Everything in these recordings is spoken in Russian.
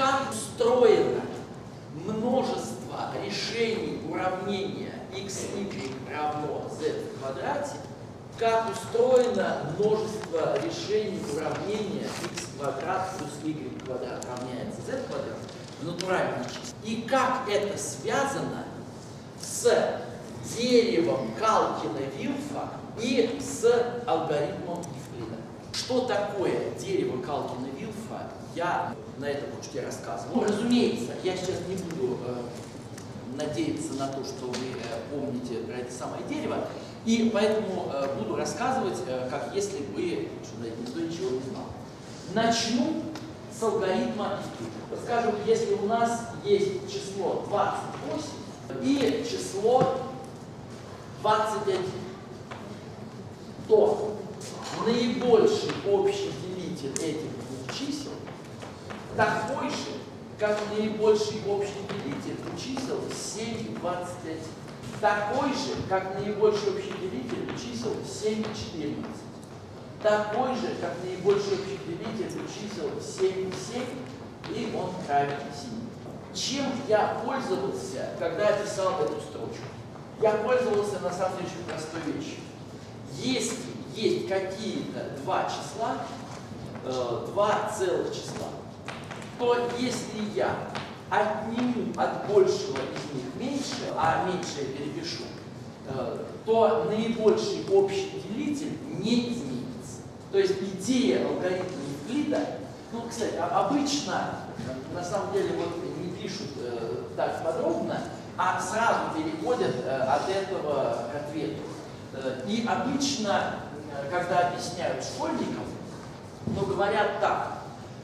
Как устроено множество решений уравнения x, y равно z в квадрате, как устроено множество решений уравнения x квадрат плюс y квадрат равняется z квадрат в натуральной части. И как это связано с деревом Калкина-Вилфа и с алгоритмом Евклида. Что такое дерево Калкина-Вилфа, я на этом кружке рассказывал. Ну, разумеется, я сейчас не буду э, надеяться на то, что вы э, помните про это самое дерево, и поэтому э, буду рассказывать, э, как если бы что никто ничего не знал. Начну с алгоритма Евклида. Скажем, если у нас есть число 28 и число 21, то наибольший общий делитель этих такой же, как наибольший общий делитель чисел 7 и 21. Такой же, как наибольший общий делитель чисел 7 и 14. Такой же, как наибольший общий делитель чисел 7 и 7, и он равен 7. Чем я пользовался, когда я писал эту строчку? Я пользовался на самом деле очень простой вещью. Если есть какие-то два числа, э, два целых числа, то если я отниму от большего из них меньше, а меньшее перепишу, э, то наибольший общий делитель не изменится. То есть идея алгоритма Евклида, ну, кстати, обычно, на самом деле, вот не пишут э, так подробно, а сразу переходят э, от этого к ответу. Э, и обычно, э, когда объясняют школьникам, ну, говорят так,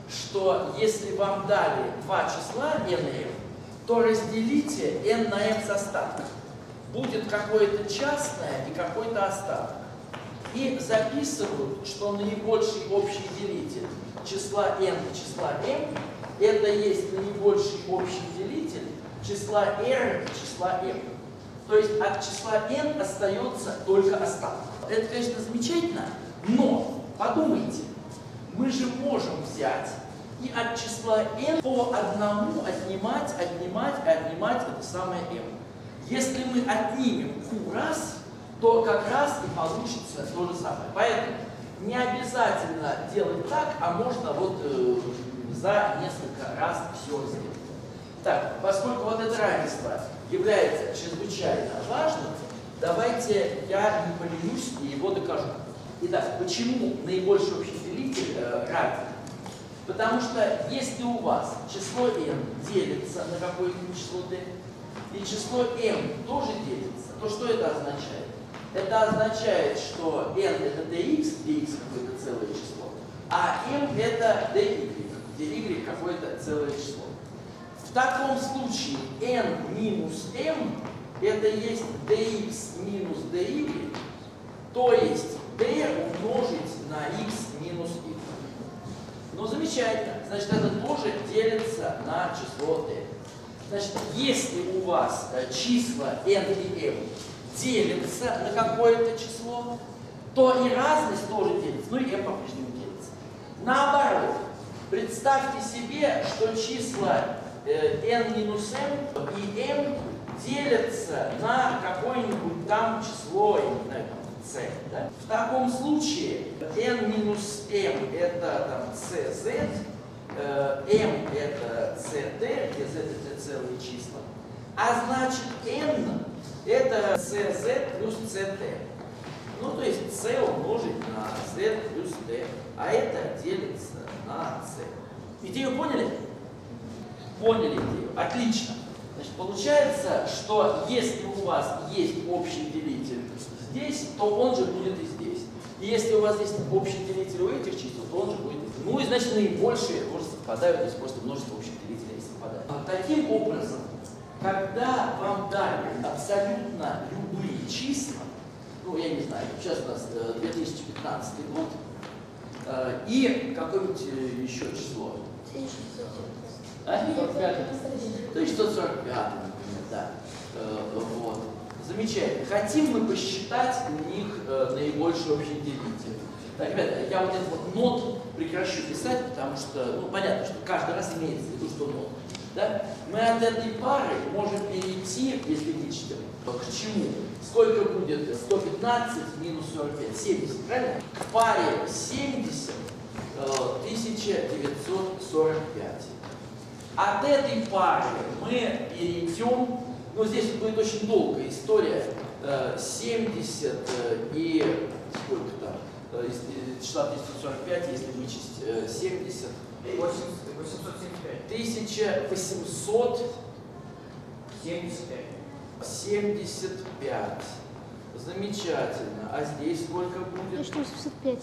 что если вам дали два числа n и m, то разделите n на m с остатком. Будет какое-то частное и какой-то остаток. И записывают, что наибольший общий делитель числа n и числа m это есть наибольший общий делитель числа r и числа m. То есть от числа n остается только остаток. Это, конечно, замечательно, но подумайте, мы же можем взять и от числа n по одному отнимать, отнимать и отнимать это самое m. Если мы отнимем q раз, то как раз и получится то же самое. Поэтому не обязательно делать так, а можно вот э, за несколько раз все сделать. Так, поскольку вот это равенство является чрезвычайно важным, давайте я не поленюсь и его докажу. Итак, почему наибольший общий делитель э? Потому что если у вас число n делится на какое-нибудь число d, и число m тоже делится, то что это означает? Это означает, что n это dx, dx какое-то целое число, а m это dy, где y какое-то целое число. В таком случае n минус m это есть dx минус dy, то есть d умножить на x минус y. Ну, замечательно. Значит, это тоже делится на число d. Значит, если у вас э, числа n и m делятся на какое-то число, то и разность тоже делится, ну и m по-прежнему делится. Наоборот, представьте себе, что числа э, n минус m и m делятся на какое-нибудь там число, я не знаю, c. Да? В таком случае n минус m это там cz, э, m это ct, где z это целые числа, а значит n это cz плюс ct. Ну, то есть c умножить на z плюс d, а это делится на c. Идею поняли? Поняли идею. Отлично. Значит, получается, что если у вас есть общий делитель то он же будет и здесь. И если у вас есть общий делитель у этих чисел, то он же будет и здесь. Ну и значит наибольшие тоже совпадают, то есть просто множество общих делителей совпадает. А таким образом, когда вам дали абсолютно любые числа, ну я не знаю, сейчас у нас 2015 э, год, э, и какое-нибудь э, еще число. 1645. 1645, например, да. Вот. Замечательно. Хотим мы посчитать у них э, наибольший общий делитель. Так, ребята, я вот этот вот нот прекращу писать, потому что, ну, понятно, что каждый раз имеется в виду, что нот. Да? Мы от этой пары можем перейти, если вычтем, к чему? Сколько будет 115 минус 45? 70, правильно? К паре 70 1945. Э, от этой пары мы перейдем, ну здесь будет очень долгая история, 70 э, э, и сколько там, из числа 1945, если вычесть 70, 875. 1875. 75. Замечательно. А здесь сколько будет? 1805.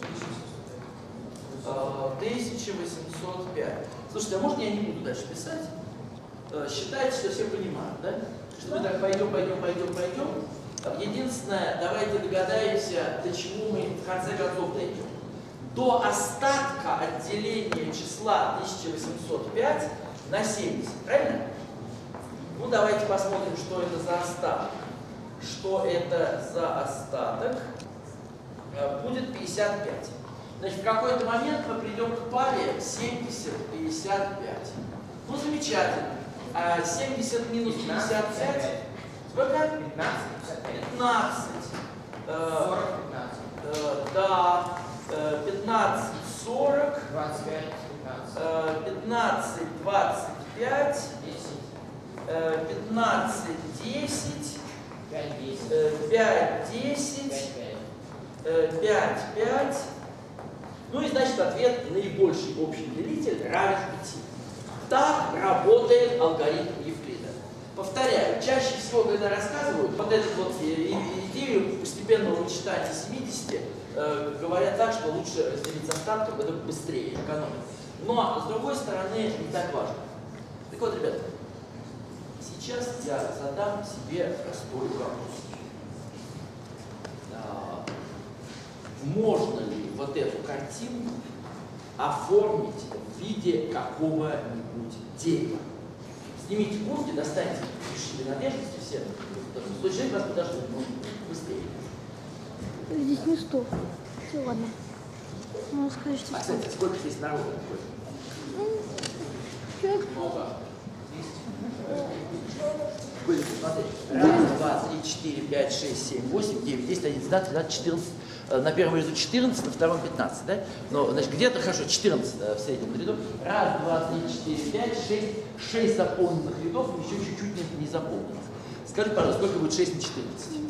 1805. А, Слушайте, а может я не буду дальше писать? Э, считайте, что все понимают, да? Что мы так пойдем, пойдем, пойдем, пойдем. Единственное, давайте догадаемся, до чего мы в конце концов дойдем. До остатка отделения числа 1805 на 70, правильно? Ну, давайте посмотрим, что это за остаток. Что это за остаток? Э, будет 55. Значит, в какой-то момент мы придем к паре 70-55. Ну, замечательно. А 70 минус 55? Сколько? 15. 15. 40, 15. Да. 15, 40. 25, 15. 15, 25. 10. 15, 10. 5, 10. 5, 10. 5, 5. Ну и значит ответ наибольший общий делитель равен 5. Так работает алгоритм Евклида. Повторяю, чаще всего, когда рассказывают вот эту вот идею постепенного вычитания 70, э, говорят так, что лучше разделить остатком, это быстрее, экономить. Но, с другой стороны, не так важно. Так вот, ребята, сейчас я задам себе простой вопрос. можно ли вот эту картину оформить в виде какого-нибудь дерева. Снимите куртки, достаньте, пишите принадлежности все. Сто человек вас подождут, ну, быстрее. Здесь не сто. Все, ладно. Ну, скажите. А, кстати, сколько здесь народу ну, Человек. Много. Смотри. Раз, два, три, четыре, пять, шесть, семь, восемь, девять, десять, одиннадцать, двадцать, четырнадцать, на первом ряду 14, на втором 15, да? Но, значит, где-то хорошо 14 в среднем ряду. Раз, два, три, четыре, пять, шесть, шесть заполненных рядов, еще чуть-чуть не, не заполненных. Скажи, пожалуйста, сколько будет 6 на 14?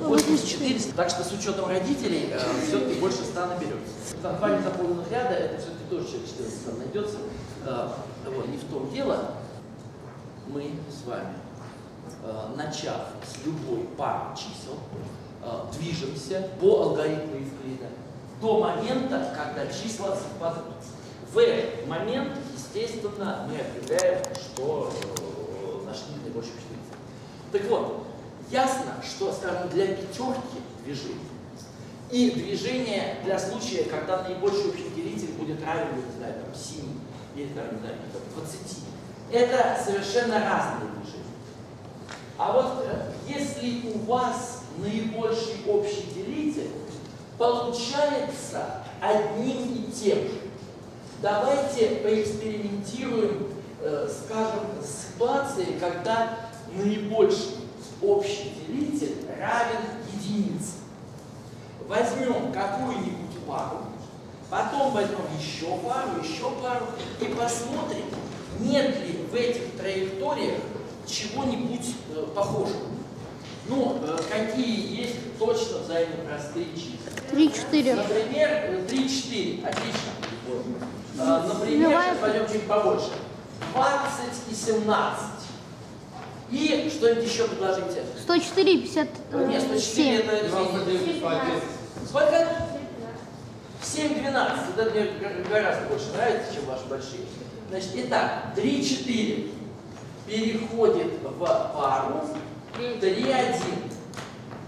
84. Так что с учетом родителей э, все-таки больше 100 наберется. Там два незаполненных ряда, это все-таки тоже человек 14 там найдется. Э, вот, не в том дело. Мы с вами, э, начав с любой пары чисел, Э, движемся по алгоритму Евклида до момента, когда числа совпадут. В этот момент, естественно, мы определяем, что э, нашли наибольший общитель. Так вот, ясно, что, скажем, для пятерки движение и движение для случая, когда наибольший общий делитель будет равен, не знаю, там, 7 или, там, не знаю, там, 20. Это совершенно разные движения. А вот э, если у вас наибольший общий делитель получается одним и тем же. Давайте поэкспериментируем, э, скажем, с ситуацией, когда наибольший общий делитель равен единице. Возьмем какую-нибудь пару, потом возьмем еще пару, еще пару и посмотрим, нет ли в этих траекториях чего-нибудь э, похожего. Ну, э, какие есть точно взаимно простые числа? 3-4. Например, 3-4. Отлично. Э, например, сейчас пойдем чуть побольше. 20 и 17. И что-нибудь еще предложите? 104 и 50. Нет, 104 это... Сколько? 7, 12. Это мне гораздо больше нравится, чем ваши большие. Значит, итак, 3, 4 переходит в пару 3-1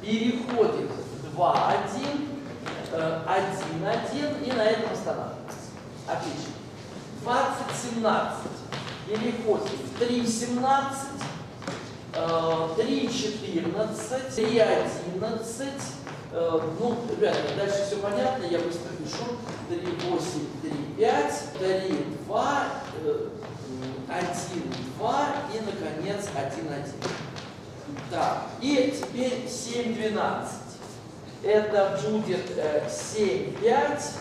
переходит 2-1, 1-1 и на этом останавливается. Отлично. 20-17 переходит в 3-17, 3-14, 3-11, Э, ну, ребята, дальше все понятно, я быстро пишу. 3, 8, 3, 5, 3, 2, 1, 2 и, наконец, 1, 1. Так, и теперь 7, 12. Это будет 7, 5,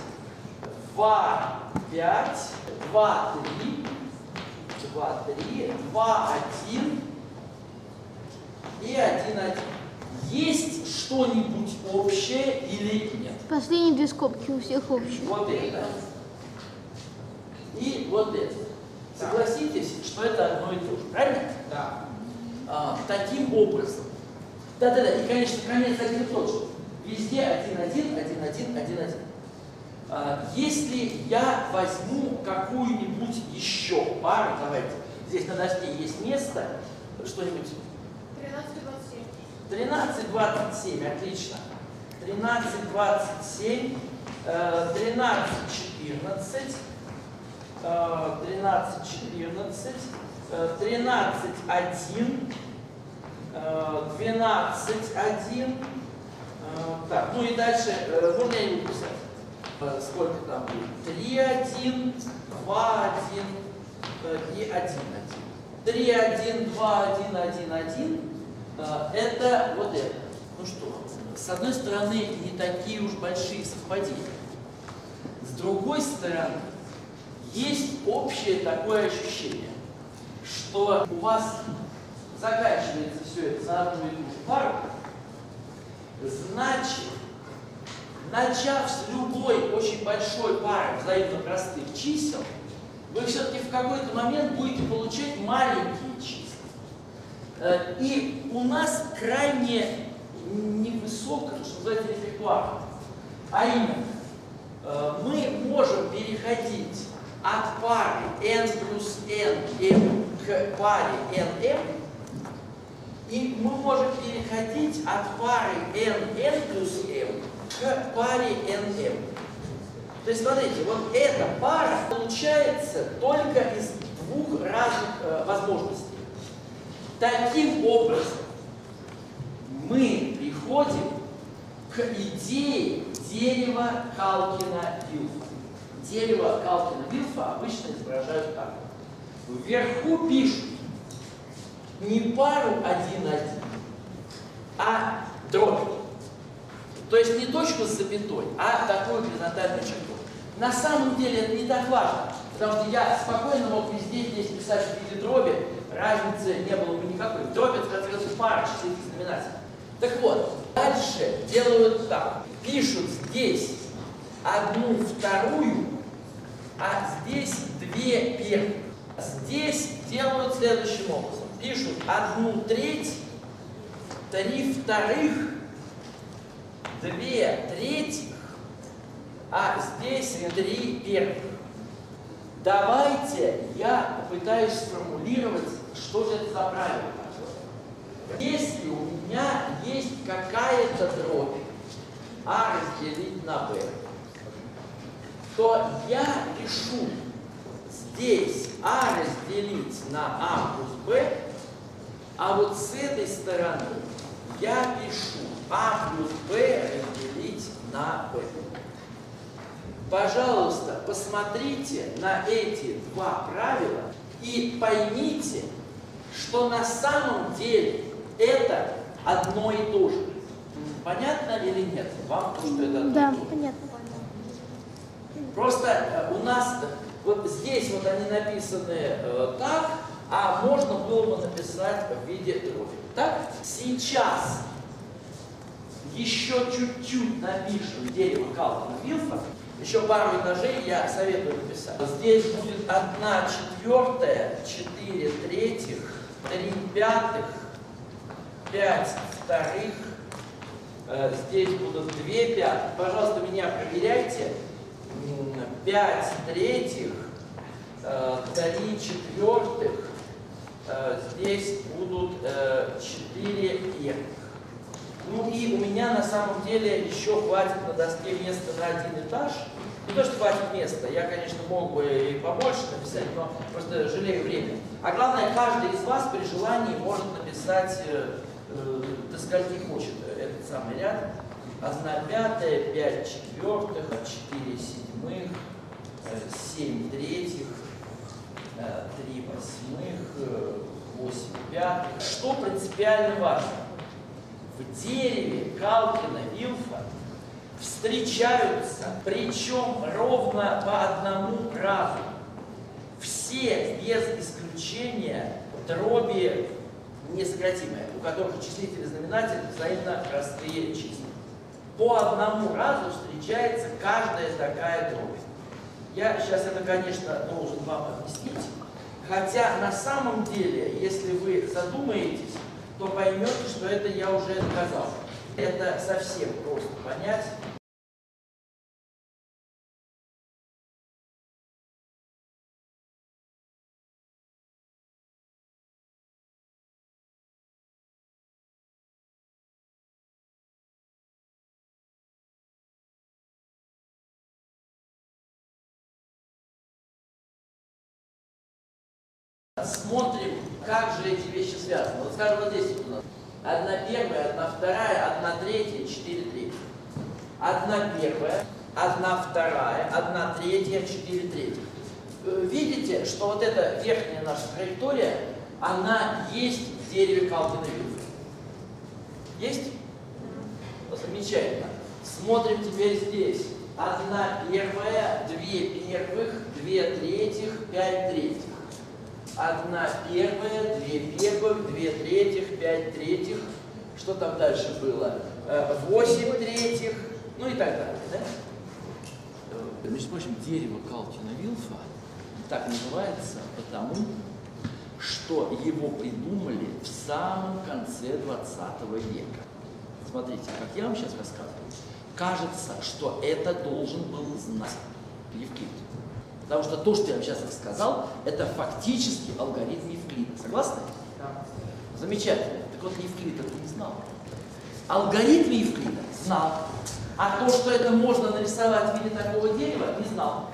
2, 5, 2, 3, 2, 3, 2, 1 и 1, 1. Есть что-нибудь общее или нет? Последние две скобки у всех общие. Вот это. И вот это. Согласитесь, что это одно и то же, правильно? Да. А, таким образом. Да-да-да, и, конечно, конец один и тот же. Везде 1, 1, 1, 1, 1, 1. А, если я возьму какую-нибудь еще пару, давайте, здесь на доске есть место, что-нибудь 13, 27, отлично. 13, 27, 13, 14, 13, 14, 13, 1, 12, 1. Так, ну и дальше, э, можно я не писать? Э, сколько там будет? 3, 1, 2, 1 и 1, 1. 3, 1, 2, 1, 1, 1. А, это вот это. Ну что, с одной стороны, не такие уж большие совпадения. С другой стороны, есть общее такое ощущение, что у вас заканчивается все это за одну и ту же пару, значит, начав с любой очень большой пары взаимно простых чисел, вы все-таки в какой-то момент будете получать маленькие числа. Э, и у нас крайне невысокий, что называется, репертуар. А именно, э, мы можем переходить от пары n плюс n m к паре nm, и мы можем переходить от пары nn плюс m к паре nm. То есть, смотрите, вот эта пара получается только из двух разных э, возможностей. Таким образом, мы приходим к идее дерева Калкина-Вилфа. Дерево Калкина-Вилфа обычно изображают так. Вверху пишут не пару 1-1, а дробь. То есть не точку с запятой, а такую горизонтальную черту. На самом деле это не так важно, потому что я спокойно мог везде здесь писать в виде дроби, разницы не было бы никакой. Дробь это, концов, пара числительных знаменателей. Так вот, дальше делают так. Пишут здесь одну вторую, а здесь две первых. Здесь делают следующим образом. Пишут одну треть, три вторых, две третьих, а здесь три первых. Давайте я попытаюсь сформулировать что же это за правило Если у меня есть какая-то дробь, а разделить на b, то я решу здесь а разделить на а плюс b, а вот с этой стороны я пишу а плюс b разделить на b. Пожалуйста, посмотрите на эти два правила и поймите, что на самом деле это одно и то же. Понятно или нет? Вам то, что это одно Да, и то же? понятно. Просто э, у нас вот здесь вот они написаны э, так, а можно было бы написать в виде дроби. Так? Сейчас еще чуть-чуть напишем дерево Калкина Вилфа. Еще пару этажей я советую написать. Здесь будет 1 четвертая, 4 третьих, 3 пятых, 5 вторых, э, здесь будут 2 пятых. Пожалуйста, меня проверяйте. 5 третьих, 3 э, четвертых, э, здесь будут 4 первых. Ну и у меня на самом деле еще хватит на доске места на один этаж. Не то, что хватит места, я, конечно, мог бы и побольше написать, но просто жалею время. А главное, каждый из вас при желании может написать э, э, до скольки хочет этот самый ряд. 1 пятая, 5 четвертых, 4 седьмых, 7 третьих, 3 восьмых, 8 пятых. Что принципиально важно? В дереве Калкина Вилфа встречаются, причем ровно по одному разу. Все, без исключения, дроби несократимые, у которых числитель и знаменатель взаимно простые числа. По одному разу встречается каждая такая дробь. Я сейчас это, конечно, должен вам объяснить, хотя на самом деле, если вы задумаетесь, то поймете, что это я уже доказал. Это совсем просто понять. Смотрим, как же эти вещи связаны. Вот скажем, вот здесь у нас одна первая, одна вторая, одна третья, четыре третьих. Одна первая, одна вторая, одна третья, четыре третьих. Э, видите, что вот эта верхняя наша траектория, она есть в дереве Калкина Вилфа? Есть? Замечательно. Смотрим теперь здесь. Одна первая, две первых, две третьих, пять третьих одна первая, две первых, две третьих, пять третьих. Что там дальше было? Э, восемь третьих, ну и так далее. Да? Между прочим, дерево Калкина Вилфа так называется потому, что его придумали в самом конце 20 века. Смотрите, как я вам сейчас рассказываю, кажется, что это должен был знать Евклид. Потому что то, что я вам сейчас рассказал, это фактически алгоритм Евклида. Согласны? Да. Замечательно. Так вот, Евклид это не знал. Алгоритм Евклида знал. А то, что это можно нарисовать в виде такого дерева, не знал.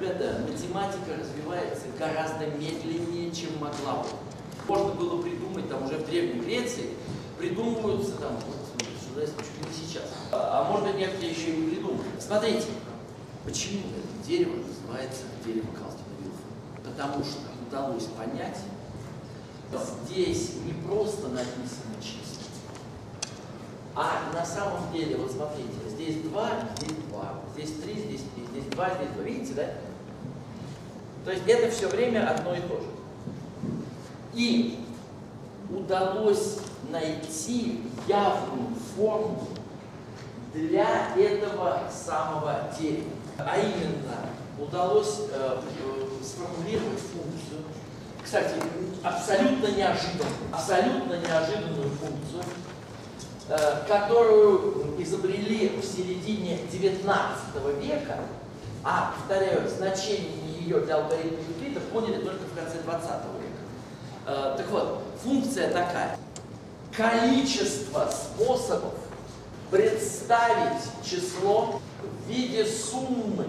Ребята, математика развивается гораздо медленнее, чем могла бы. Можно было придумать, там уже в Древней Греции, придумываются там, вот, сюда чуть ли не сейчас. А, а может быть, некоторые еще и не придумали. Смотрите, почему дерево называется дерево Калстина-Вилфа. Потому что удалось понять, здесь не просто написано числа, а на самом деле, вот смотрите, здесь 2, здесь 2, здесь 3, здесь 3, здесь 2, здесь 2. Видите, да? То есть это все время одно и то же. И удалось найти явную форму для этого самого дерева. А именно, удалось э, э, сформулировать функцию, кстати, абсолютно неожиданную, абсолютно неожиданную функцию, э, которую изобрели в середине 19 века, а, повторяю, значение ее для алгоритма Евклида поняли только в конце 20 века. Э, так вот, функция такая. Количество способов представить число в виде суммы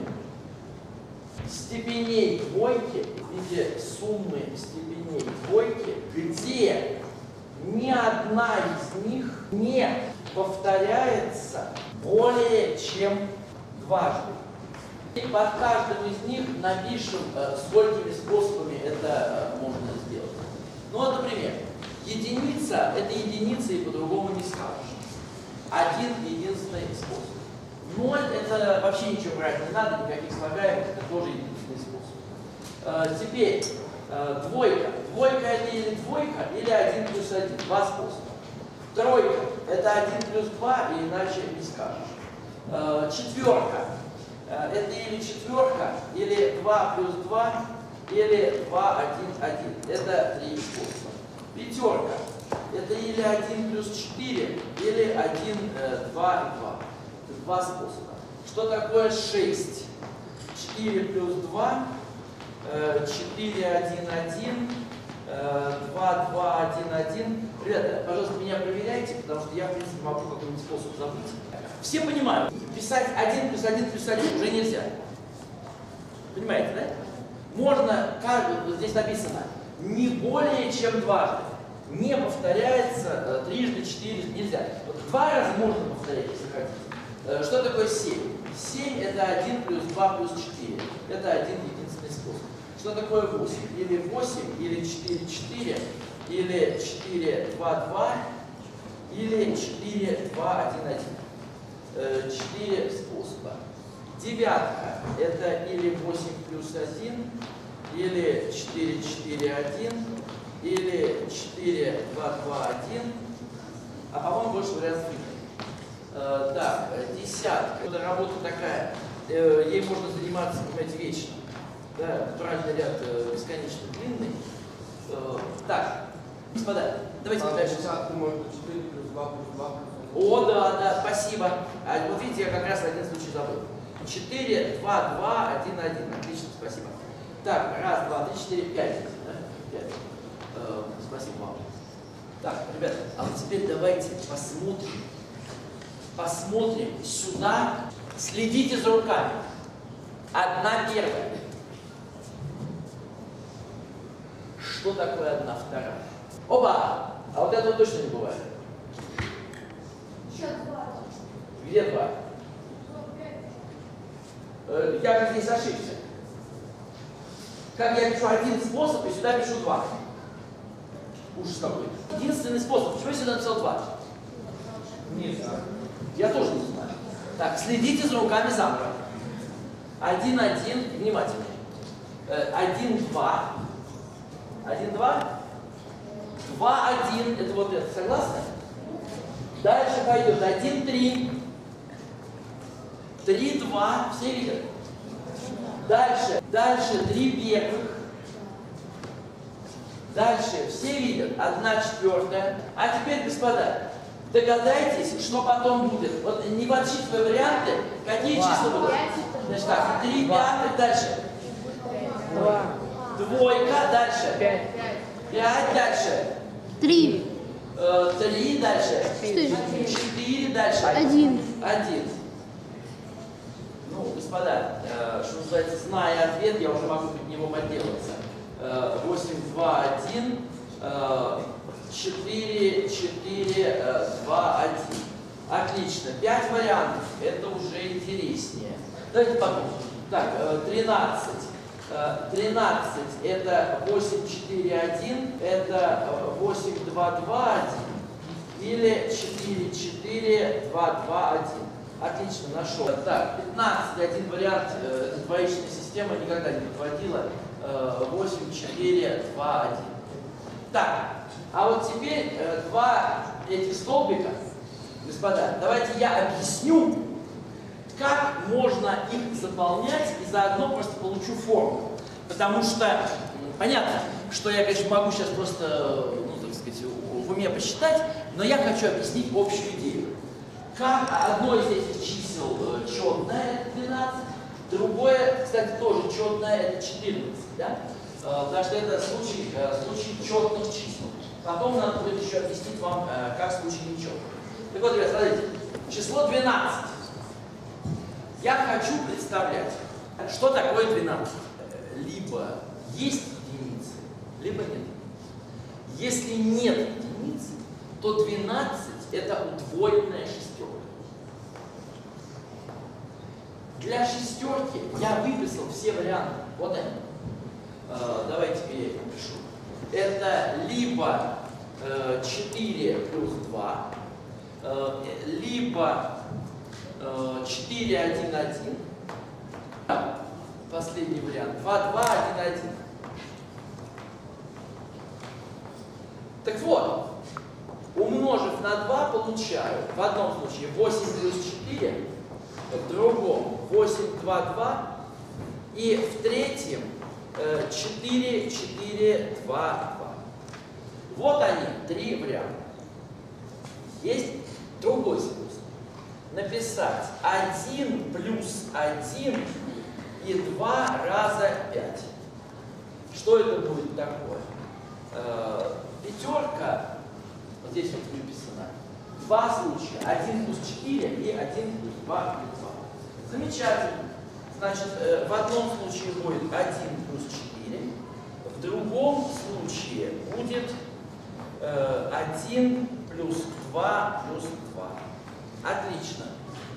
степеней двойки, в виде суммы степеней двойки, где ни одна из них не повторяется более чем дважды. И под каждым из них напишем, э, сколькими способами это э, можно сделать. Ну вот, например, единица – это единица и по-другому не скажешь. Один единственный способ. Ноль – это вообще ничего брать не надо, никаких слагаемых, это тоже единственный способ. Э, теперь, э, двойка. Двойка – это или двойка, или один плюс один. Два способа. Тройка – это один плюс два, и иначе не скажешь. Э, четверка – это или четверка, или два плюс два, или два, один, один. Это три способа. Пятерка – это или один плюс четыре, или один, два и два два способа. Что такое 6? 4 плюс 2, 4, 1, 1, 2, 2, 1, 1. Ребята, пожалуйста, меня проверяйте, потому что я, в принципе, могу какой-нибудь способ забыть. Все понимают, писать 1 плюс 1 плюс 1 уже нельзя. Понимаете, да? Можно, как здесь написано, не более чем дважды. Не повторяется э, трижды, четыре, нельзя. Вот два раза можно посмотреть, если хотите. Э, Что такое 7? 7 это 1 плюс 2 плюс 4. Это один единственный способ. Что такое 8? Или 8, или 4, 4, или 4, 2, 2, или 4, 2, 1, 1. Э, Четыре способа. Девятка это или 8 плюс 1, или 4, 4, 1, или 4, 2, 2, 1. А по-моему больше вариантов нет. Так, э, десятка. Это работа такая, э, ей можно заниматься, понимаете, вечно. Да, натуральный ряд э, бесконечно длинный. Так, господа, давайте А дальше. десятку можно 4 плюс 2 плюс 2 плюс 1. О, да, да, спасибо. А вот видите, я как раз один случай забыл. 4, 2, 2, 1, 1. Отлично, спасибо. Так, раз, два, три, четыре, пять. Да? Пять. Э, спасибо вам. Так, ребята, а вот теперь давайте посмотрим, посмотрим сюда. Следите за руками. Одна первая. Что такое одна вторая? Оба! А вот этого точно не бывает. Где два? Э, Я же здесь ошибся. Как я пишу один способ, и сюда пишу два. Ужас какой. Единственный способ. Почему я сюда написал два? Не знаю. Я тоже не знаю. Так, следите за руками заново. Один, один, внимательно. Э, Один, два. Один, два. Два, один, это вот это, согласны? Дальше пойдет один, три. Три, два, все видят? Дальше, дальше три первых. Дальше все видят, одна четвертая. А теперь, господа, догадайтесь, что потом будет. Вот не подсчитывая варианты, какие числа будут? Значит так, три пятых, дальше. Двойка, дальше. Пять, дальше. Три. Э, Три, дальше. Четыре. Четыре, дальше. Один. Один. Ну, господа, э, что называется, зная ответ, я уже могу под него подделаться. Э, 8, 2, 1, э, 4, 4, э, 2, 1. Отлично. Пять вариантов. Это уже интереснее. Давайте подумаем. Так, э, 13. Э, 13 это 8, 4, 1. Это э, 8, 2, 2, 1. Или 4, 4, 2, 2, 1. Отлично, нашел. Так, 15, один вариант, э, эта двоичная система никогда не подводила. Э, 8, 4, 2, 1. Так, а вот теперь э, два этих столбика, господа, давайте я объясню, как можно их заполнять и заодно просто получу форму. Потому что понятно, что я, конечно, могу сейчас просто, э, ну, так сказать, в уме посчитать, но я хочу объяснить общую идею. Как одно из этих чисел э, четное, это 12, другое, кстати, тоже четное, это 14, да? Э, Потому что это случай, э, случай четных чисел. Потом надо будет еще объяснить вам, э, как случай нечетных. Так вот, ребят, смотрите, число 12. Я хочу представлять, что такое 12. Э, Либо есть единицы, либо нет. Если нет единиц, то 12 это удвоенная шестерка. Для шестерки я выписал все варианты. Вот они. Э, давайте я их напишу. Это либо э, 4 плюс 2, э, либо э, 4, 1, 1. Последний вариант. 2, 2, 1, 1. Так вот, умножив на 2, получаю в одном случае 8 плюс 4, в другом 8, 2, 2, и в третьем э, 4, 4, 2, 2. Вот они, три варианта. Есть другой способ. Написать 1 плюс 1 и 2 раза 5. Что это будет такое? Э, пятерка, вот здесь вот выписано, два случая, 1 плюс 4 и 1 плюс 2 плюс 2. Замечательно. Значит, э, в одном случае будет 1 плюс 4, в другом случае будет э, 1 плюс 2 плюс 2. Отлично.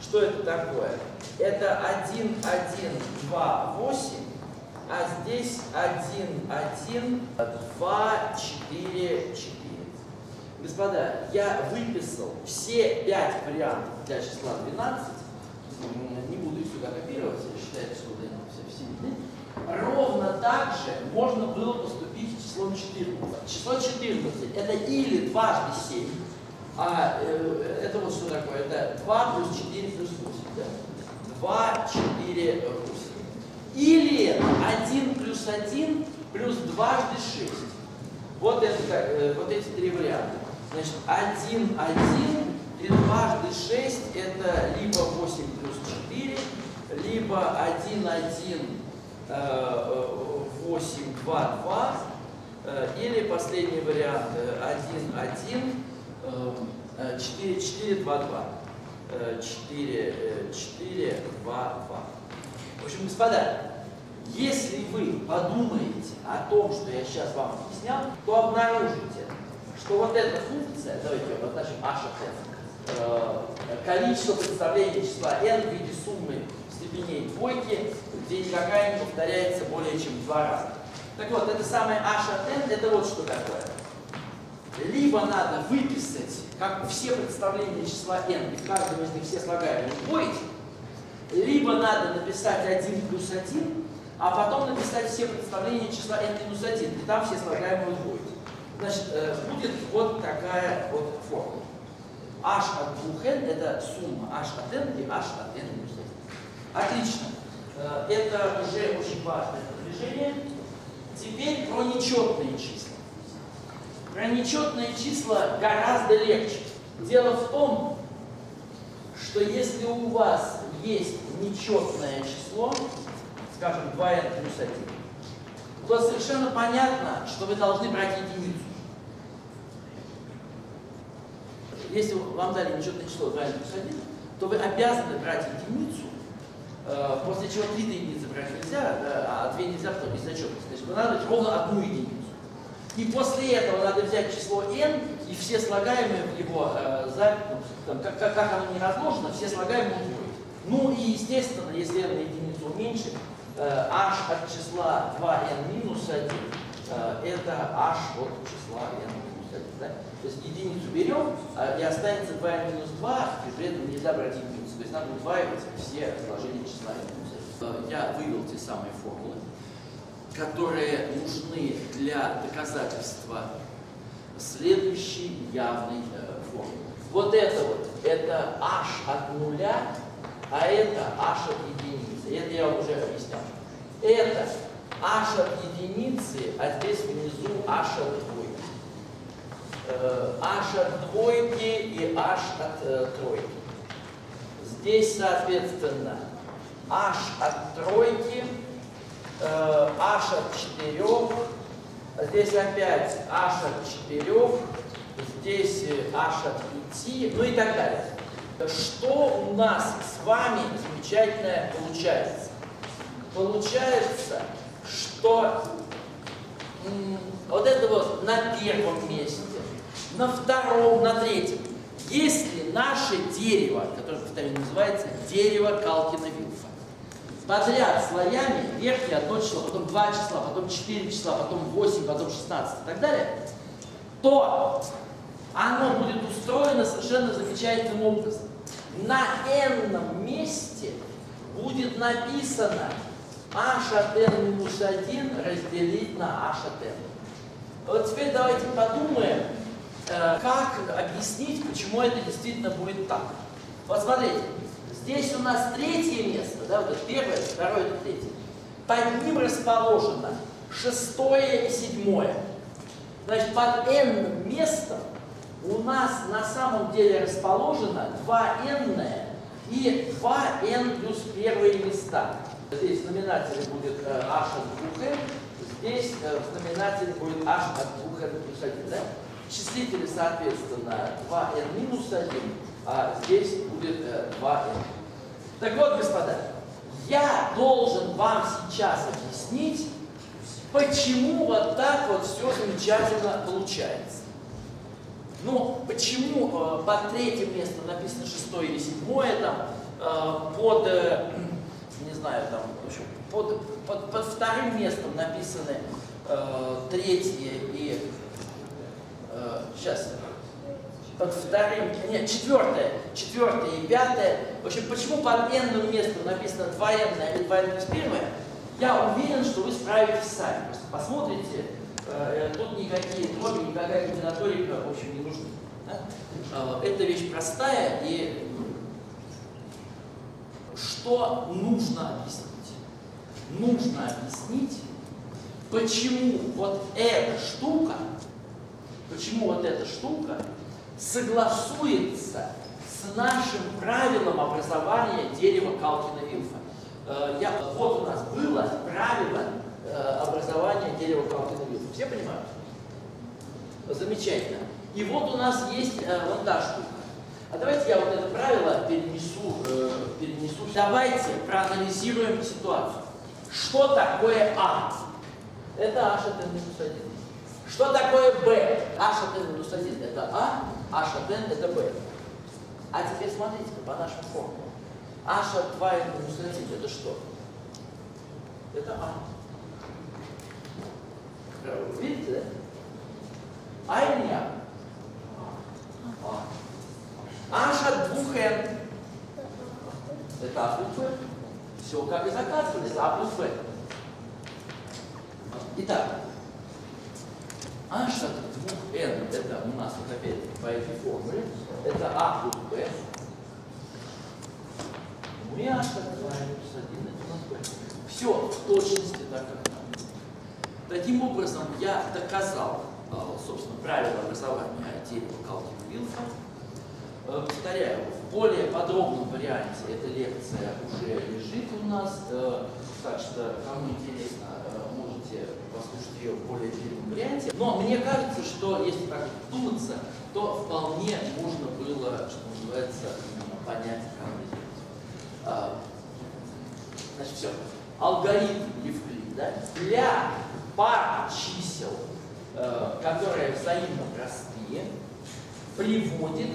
Что это такое? Это 1, 1, 2, 8, а здесь 1, 1, 2, 4, 4. Господа, я выписал все пять вариантов для числа 12. М, Не буду их сюда копировать, я считаю, что вот они все, все видны. Ровно так же можно было поступить с числом 14. Число 14 это или дважды 7, а э, это вот что такое? Это 2 плюс 4 плюс 8. Да? 2, 4, 8. Или 1 плюс 1 плюс дважды 6. Вот, это, э, вот эти три варианта. Значит, 1, 1 и дважды 6 это либо 8 плюс 4, либо 1, 1, 8, 2, 2, э, или последний вариант э, 1, 1, э, 4, 4, 2, 2. Э, 4, э, 4, 2, 2. В общем, господа, если вы подумаете о том, что я сейчас вам объяснял, то обнаружите, что вот эта функция, давайте ее обозначим h от n, э, количество представлений числа n в виде суммы степеней двойки, где никакая не повторяется более чем два раза. Так вот, это самое h от n, это вот что такое. Либо надо выписать, как все представления числа n, и в каждом из них все слагаемые удвоить, либо надо написать 1 плюс 1, а потом написать все представления числа n минус 1, и там все слагаемые удвоить. Значит, э, будет вот такая вот формула. h от 2n это сумма h от n и h от n минус 1. Отлично. Э, Это уже очень важное продвижение. Теперь про нечетные числа. Про нечетные числа гораздо легче. Дело в том, что если у вас есть нечетное число, скажем, 2n плюс 1, то совершенно понятно, что вы должны брать единицу. Если вам дали нечетное число 2n плюс 1, то вы обязаны брать единицу, после чего 3 единицы брать нельзя, да, а 2 нельзя, потому из зачетности. Значит, надо ровно одну единицу. И после этого надо взять число n и все слагаемые в его, э, за, ну, там, как, как, как оно не разложено, все слагаемые удвоить. Ну и естественно, если n на единицу уменьшить, э, h от числа 2n минус 1, э, это h от числа n минус 1. Да? То есть единицу берем, а, и останется 2n минус 2, и при этом нельзя брать единицу. То есть надо удваивать все сложения числа n минус 1. Э, Я вывел те самые формулы которые нужны для доказательства следующей явной э, формулы. Вот это вот, это h от нуля, а это h от единицы. Это я уже объяснял. Это h от единицы, а здесь внизу h от двойки. Э, h от двойки и h от тройки. Здесь, соответственно, h от тройки э, h от 4, здесь опять h от 4, здесь h от 5, ну и так далее. Что у нас с вами замечательное получается? Получается, что вот это вот на первом месте, на втором, на третьем, если наше дерево, которое, повторю, называется дерево Калкина-Вилфа, подряд слоями, верхнее одно число, потом два числа, потом четыре числа, потом 8, потом 16 и так далее, то оно будет устроено совершенно замечательным образом. На n месте будет написано h от n минус 1 разделить на h от n. Вот теперь давайте подумаем, как объяснить, почему это действительно будет так. Вот смотрите, Здесь у нас третье место, да, вот это первое, второе, это третье. Под ним расположено шестое и седьмое. Значит, под n местом у нас на самом деле расположено 2n и 2n плюс первые места. Здесь в знаменателе будет э, h от 2n, здесь э, в знаменателе будет h от 2n плюс 1. Да? Числители, соответственно, 2n минус 1, а здесь будет э, 2n. Так вот, господа, я должен вам сейчас объяснить, почему вот так вот все замечательно получается. Ну, почему э, под третьим местом написано шестое или седьмое там, э, под, э, не знаю, там, в общем, под, под, под вторым местом написаны э, третье и, э, сейчас, под вторым, нет, четвертое, четвертое и пятое. В общем, почему под n местом написано 2n или 2n плюс первое, я уверен, что вы справитесь сами. Просто посмотрите, э, тут никакие дроби, никакая комбинаторика, в общем, не нужны. Да? Э, эта вещь простая, и что нужно объяснить? Нужно объяснить, почему вот эта штука, почему вот эта штука согласуется с нашим правилом образования дерева Калкина-Вилфа. Э, я, вот у нас было правило э, образования дерева Калкина-Вилфа. Все понимают? Замечательно. И вот у нас есть э, вон та штука. А давайте я вот это правило перенесу, перенесу. Давайте проанализируем ситуацию. Что такое А? Это H n минус 1. Что такое B? H от n минус 1 это А, H от n это B. А теперь смотрите по нашим формулам. От 2 n минус 1 это что? Это А. Видите, да? А или не А? А. От 2n это А плюс B. Все как и заказывали, А плюс Б. Итак, h от 2n, это у нас вот опять по этой формуле, это а плюс b. Ну и от 2 плюс 1, это у нас b. Все в точности так, как надо. Таким образом, я доказал, а, собственно, правила образования дерева Калкина-Вилфа. Э, повторяю, в более подробном варианте эта лекция уже лежит у нас, э, так что, кому интересно, ее в более длинном варианте. Но мне кажется, что если так думаться, то вполне можно было, что называется, понять каждый а, Значит, все. Алгоритм Евклида для пар чисел, которые взаимно простые, приводит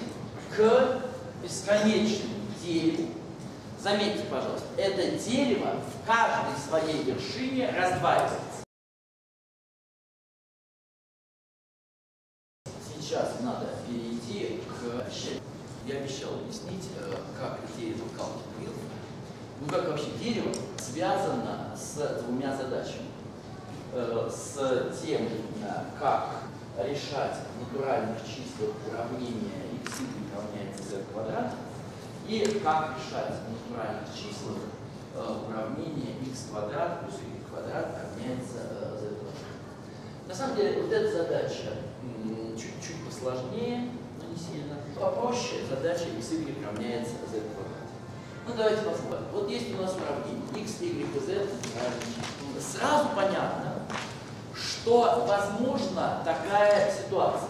к бесконечному дереву. Заметьте, пожалуйста, это дерево в каждой своей вершине раздваивается. Сейчас надо перейти к... Я обещал объяснить, э, как дерево Калкин ну как вообще дерево связано с двумя задачами. Э, с тем, как решать натуральных числах уравнения x равняется z квадрат, и как решать в натуральных числах э, уравнение x квадрат плюс y квадрат равняется э, z квадрат. На самом деле вот эта задача чуть-чуть посложнее, но не сильно. Попроще задача x, равняется z квадрат. Ну давайте посмотрим. Вот есть у нас уравнение x, y z. Сразу понятно, что возможна такая ситуация,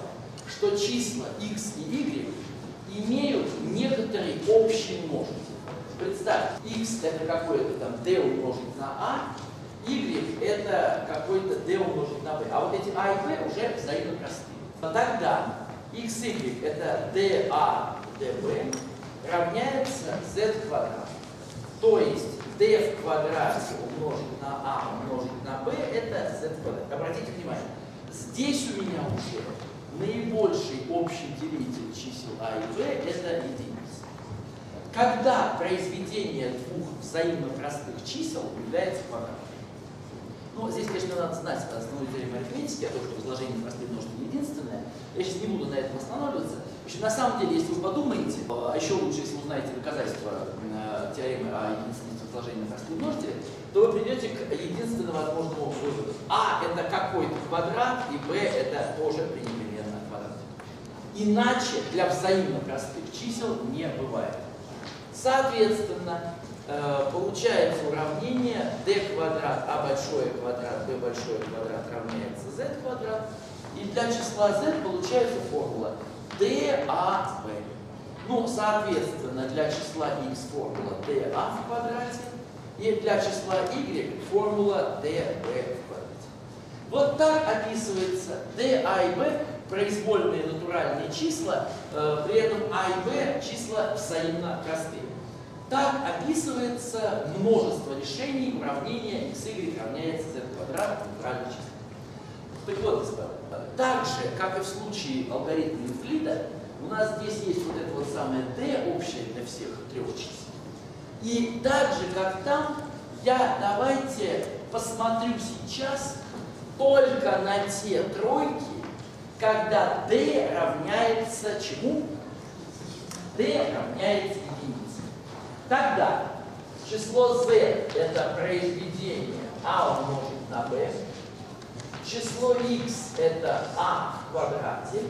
что числа x и y имеют некоторый общий множитель. Представьте, x это какое-то там d умножить на a, y это какой-то d умножить на b. А вот эти a и b уже взаимно простые. Тогда x, y это dA db равняется z квадрат. То есть d в квадрате умножить на a умножить на b это z квадрат. Обратите внимание, здесь у меня уже наибольший общий делитель чисел а и b это единица. Когда произведение двух взаимно простых чисел является квадратом. Ну, здесь, конечно, надо знать основную теорему арифметики, а то, что возложение на простые множители единственное. Я сейчас не буду на этом останавливаться. Общем, на самом деле, если вы подумаете, а еще лучше, если вы узнаете доказательства э, теоремы о единственности возложения на множители, то вы придете к единственно возможному выводу. А это какой-то квадрат, и b это тоже пренепременно квадрат. Иначе для взаимно простых чисел не бывает. Соответственно, э, получается уравнение d квадрат а большое квадрат b большое квадрат равняется z квадрат. И для числа z получается формула dab. Ну, соответственно, для числа x формула dA в квадрате, и для числа y формула db в квадрате. Вот так описывается dA и b произвольные натуральные числа, э, при этом а и b числа взаимно простые. Так описывается множество решений уравнения x, y равняется z квадрат натуральных чисел. Так вот, господа, так же, как и в случае алгоритма Евклида, у нас здесь есть вот это вот самое d общее для всех трех чисел. И так же, как там, я давайте посмотрю сейчас только на те тройки, когда d равняется чему? d равняется единице. Тогда число z это произведение а умножить на b, число x это а в квадрате,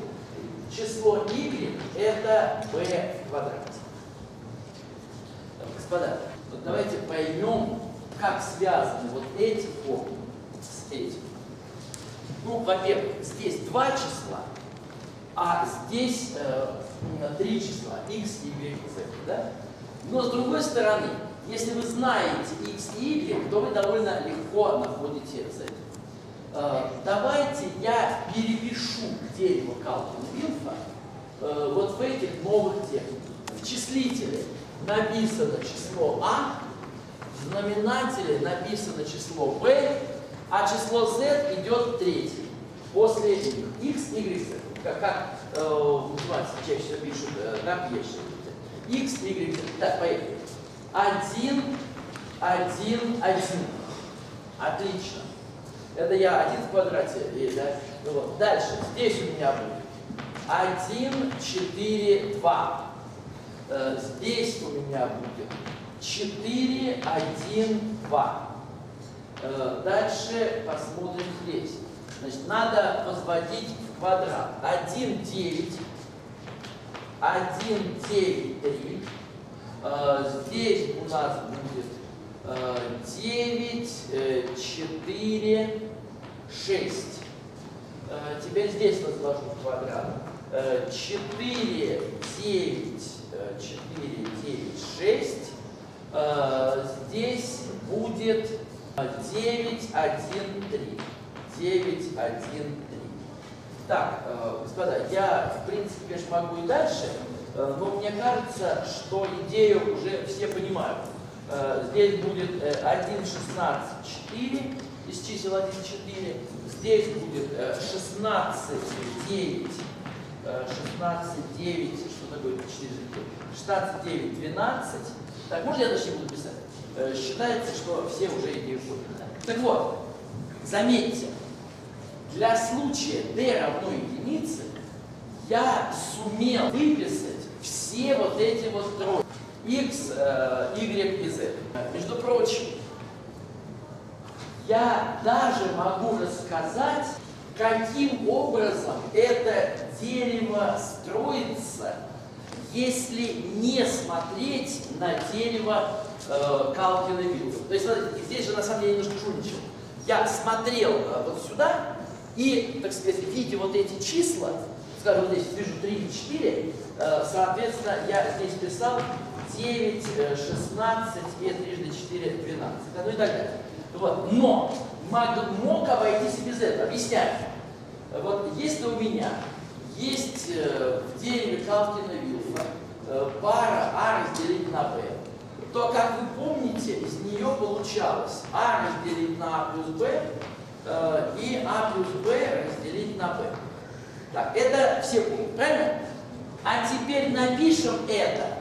число y это b в квадрате. Господа, вот давайте поймем, как связаны вот эти формулы с этим. Ну, во-первых, здесь два числа, а здесь э, три числа, x, y, z, да? Но с другой стороны, если вы знаете x и y, то вы довольно легко находите z. Э, давайте я перепишу дерево Калкина-Вилфа э, вот в этих новых техниках. В числителе написано число а, в знаменателе написано число b, а число z идет третий. После них x, y. Как, как э, математики чаще всего пишут, э, как есть. x, y, z. Так, поехали. 1, 1, 1. Отлично. Это я один в квадрате. И, да? ну, вот. Дальше. Здесь у меня будет 1, 4, 2. Э, здесь у меня будет 4, 1, 2. Э, дальше посмотрим здесь. Значит, надо возводить в квадрат. 1, 9, 1, 9, 3. Здесь у нас будет 9, 4, 6. Теперь здесь возвожу в квадрат. 4, 9, 4, 9, 6. Здесь будет 9, 1, 3. 9, 1, 3. Так, господа, я, в принципе, конечно, могу и дальше, но мне кажется, что идею уже все понимают. Здесь будет 1, 16, 4 из чисел 1, 4. Здесь будет 16, 9, 16, 9, что такое 4, 16, 9, 12. Так, можно я дальше буду писать? Считается, что все уже идею поняли. Так вот, заметьте, для случая d равно единице я сумел выписать все вот эти вот тройки. X, y и z. Между прочим, я даже могу рассказать, каким образом это дерево строится, если не смотреть на дерево э, Калкина Вилса. То есть, смотрите, здесь же на самом деле немножко жульничал. Я смотрел э, вот сюда и, так сказать, видя вот эти числа, скажем, здесь вижу 3 и 4, э, соответственно, я здесь писал 9, 16 и трижды 4, 12, ну и так далее. Вот. Но мог, обойтись без этого. Объясняю. Вот если у меня есть э, в дереве Калкина Вилфа э, пара А разделить на Б, то, как вы помните, из нее получалось А разделить на А плюс Б э, и А плюс Б разделить на Б. Так, это все правильно? А теперь напишем это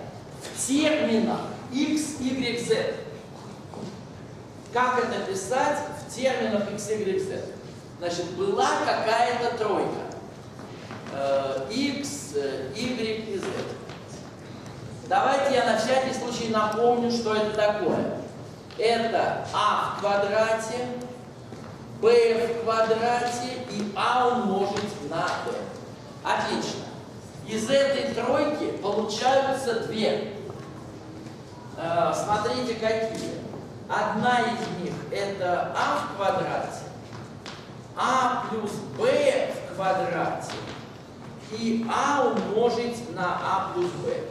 терминах x, y, z. Как это писать в терминах x, y, z? Значит, была какая-то тройка. x, y и z. Давайте я на всякий случай напомню, что это такое. Это а в квадрате, b в квадрате и а умножить на b. Отлично. Из этой тройки получаются две. Э, смотрите, какие. Одна из них это а в квадрате, а плюс b в квадрате и а умножить на а плюс b.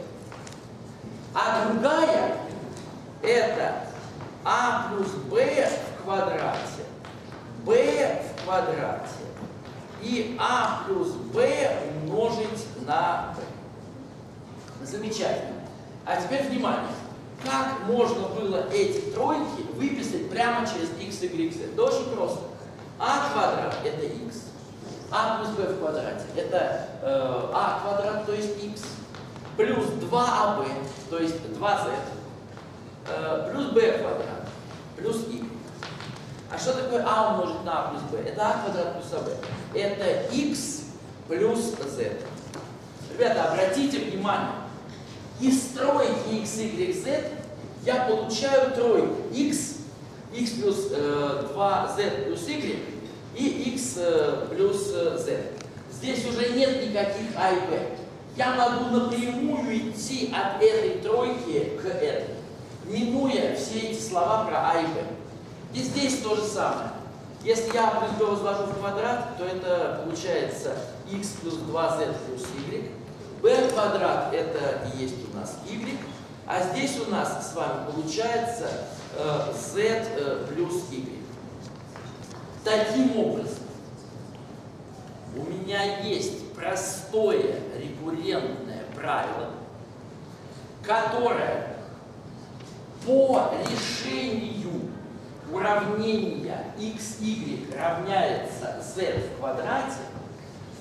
А другая это а плюс b в квадрате, b в квадрате и а плюс b умножить на b. Замечательно. А теперь внимание. Как можно было эти тройки выписать прямо через x, y, z? Да очень просто. а квадрат это x, а плюс b в квадрате это э, а квадрат, то есть x, плюс 2ab, то есть 2z, э, плюс b квадрат, плюс y. А что такое а умножить на а плюс b? Это а квадрат плюс аб. Это x плюс z. Ребята, обратите внимание, из тройки x, y, z я получаю тройку x, x плюс э, 2z плюс y и x э, плюс э, z. Здесь уже нет никаких а и b. Я могу напрямую идти от этой тройки к этой, минуя все эти слова про а и b. И здесь то же самое. Если я плюс b возложу в квадрат, то это получается x плюс 2z плюс y. b квадрат это и есть у нас y. А здесь у нас с вами получается э, z э, плюс y. Таким образом, у меня есть простое рекуррентное правило, которое по решению уравнения x, y равняется z в квадрате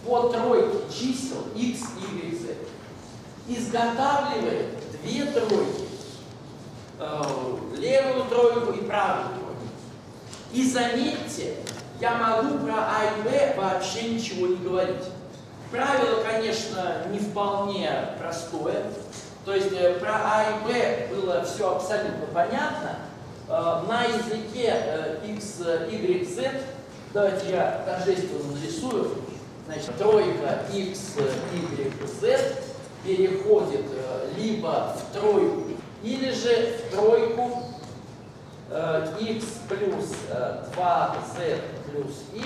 по тройке чисел x, y, z изготавливает две тройки, э, левую тройку и правую тройку. И заметьте, я могу про А и Б вообще ничего не говорить. Правило, конечно, не вполне простое. То есть э, про А и Б было все абсолютно понятно. Э, на языке X, Y, Z, давайте я торжественно нарисую. Значит, тройка X, Y, Z переходит либо в тройку, или же в тройку x плюс 2z плюс y,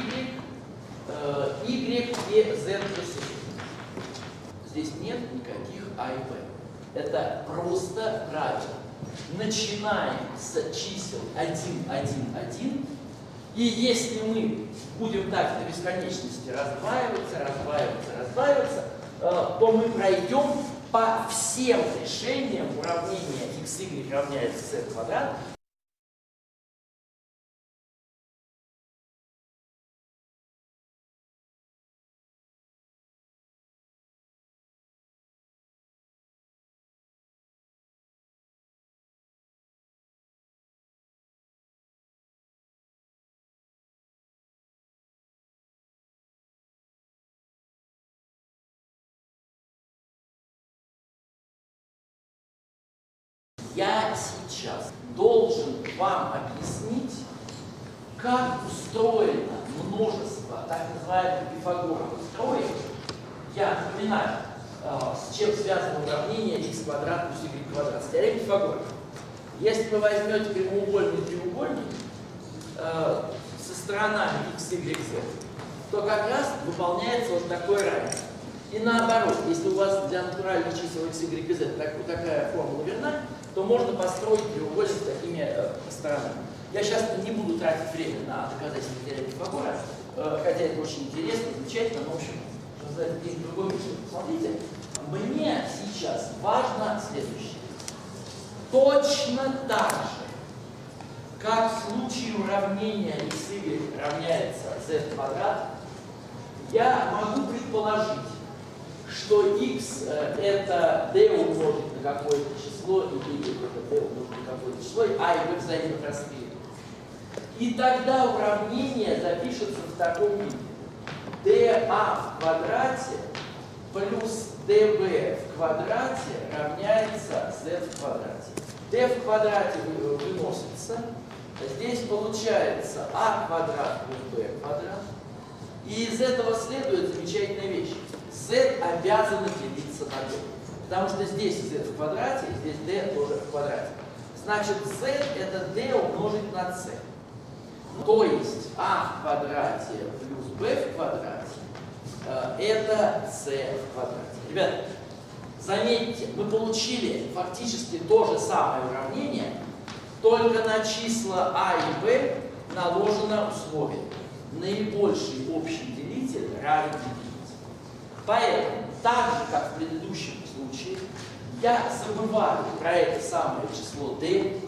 y и z плюс y. Здесь нет никаких а и b. Это просто правило. Начинаем с чисел 1, 1, 1. И если мы будем так до бесконечности раздваиваться, раздваиваться, раздваиваться, то мы пройдем по всем решениям уравнения x, y равняется z квадрат я сейчас должен вам объяснить, как устроено множество так называемых пифагоровых строек. Я напоминаю, э, с чем связано уравнение x квадрат плюс y квадрат. С теоремой Пифагора. Если вы возьмете прямоугольный треугольник э, со сторонами x, y, z, то как раз выполняется вот такое равенство. И наоборот, если у вас для натуральных чисел x, y, z так, такая формула верна, то можно построить треугольник с такими э, сторонами. Я сейчас не буду тратить время на доказательство теоремы Пифагора, э, хотя это очень интересно, замечательно, но в общем, за это день другой мир. Смотрите, мне сейчас важно следующее. Точно так же, как в случае уравнения x, y равняется z квадрат, я могу предположить, что x э, это d умножить на какое-то число, и y это d умножить на какое-то число, а и b взаимно простые. И тогда уравнение запишется в таком виде. dA в квадрате плюс dB в квадрате равняется z в квадрате. d в квадрате выносится. Здесь получается а квадрат плюс b квадрат. И из этого следует замечательная вещь z обязаны делиться на d. Потому что здесь z в квадрате, и здесь d тоже в квадрате. Значит, z это d умножить на c. То есть а в квадрате плюс b в квадрате э, это c в квадрате. Ребята, заметьте, мы получили фактически то же самое уравнение, только на числа а и b наложено условие. Наибольший общий делитель равен. Поэтому, так же, как в предыдущем случае, я забываю про это самое число d,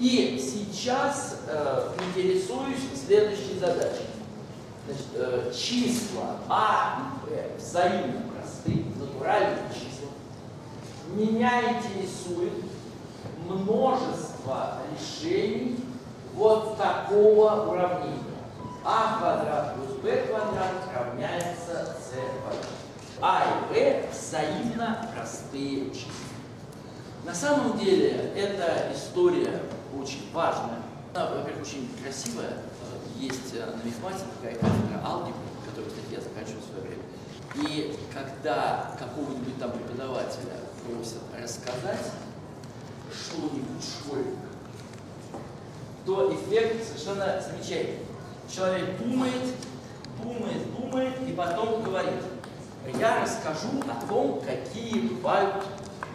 и сейчас э, интересуюсь следующей задачей. Значит, э, числа А и Б взаимно простые, натуральные числа. Меня интересует множество решений вот такого уравнения. А квадрат плюс b квадрат равняется А и b взаимно простые числа. На самом деле эта история очень важная. Она, во-первых, очень красивая. Есть на мехмате такая кафедра алгебры, которую, кстати, я заканчивал в свое время. И когда какого-нибудь там преподавателя просят рассказать что-нибудь школьник, то эффект совершенно замечательный. Человек думает, думает, думает и потом говорит, я расскажу о том, какие бывают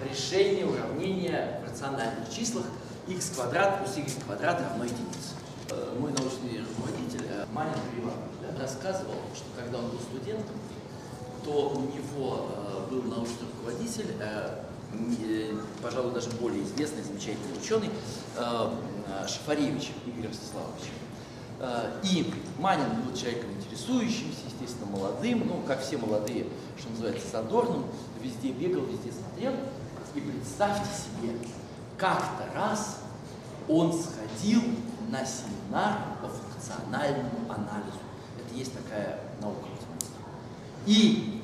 решения уравнения в рациональных числах x квадрат плюс y квадрат равно единице. Э, мой научный руководитель э, Манин Иванович рассказывал, что когда он был студентом, то у него э, был научный руководитель, пожалуй, даже более известный, замечательный ученый, Шафаревич Игорь Ростиславович. И Манин был человеком интересующимся, естественно, молодым, ну, как все молодые, что называется, задорным, везде бегал, везде смотрел. И представьте себе, как-то раз он сходил на семинар по функциональному анализу. Это есть такая наука. И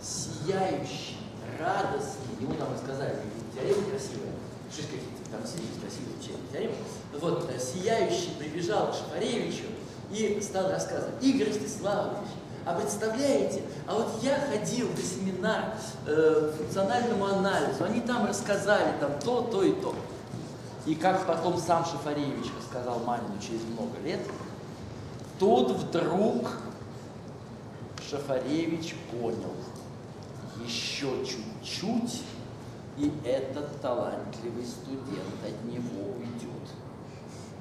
сияющий, радостный, ему нам рассказали, теорема красивая, шесть какие-то там есть красивые учения теоремы. Вот, э, сияющий прибежал к Шафаревичу и стал рассказывать. Игорь Ростиславович, а представляете, а вот я ходил на семинар э, функциональному анализу, они там рассказали там то, то и то. И как потом сам Шафаревич рассказал Манину через много лет, тут вдруг Шафаревич понял, еще чуть-чуть, и этот талантливый студент от него уйдет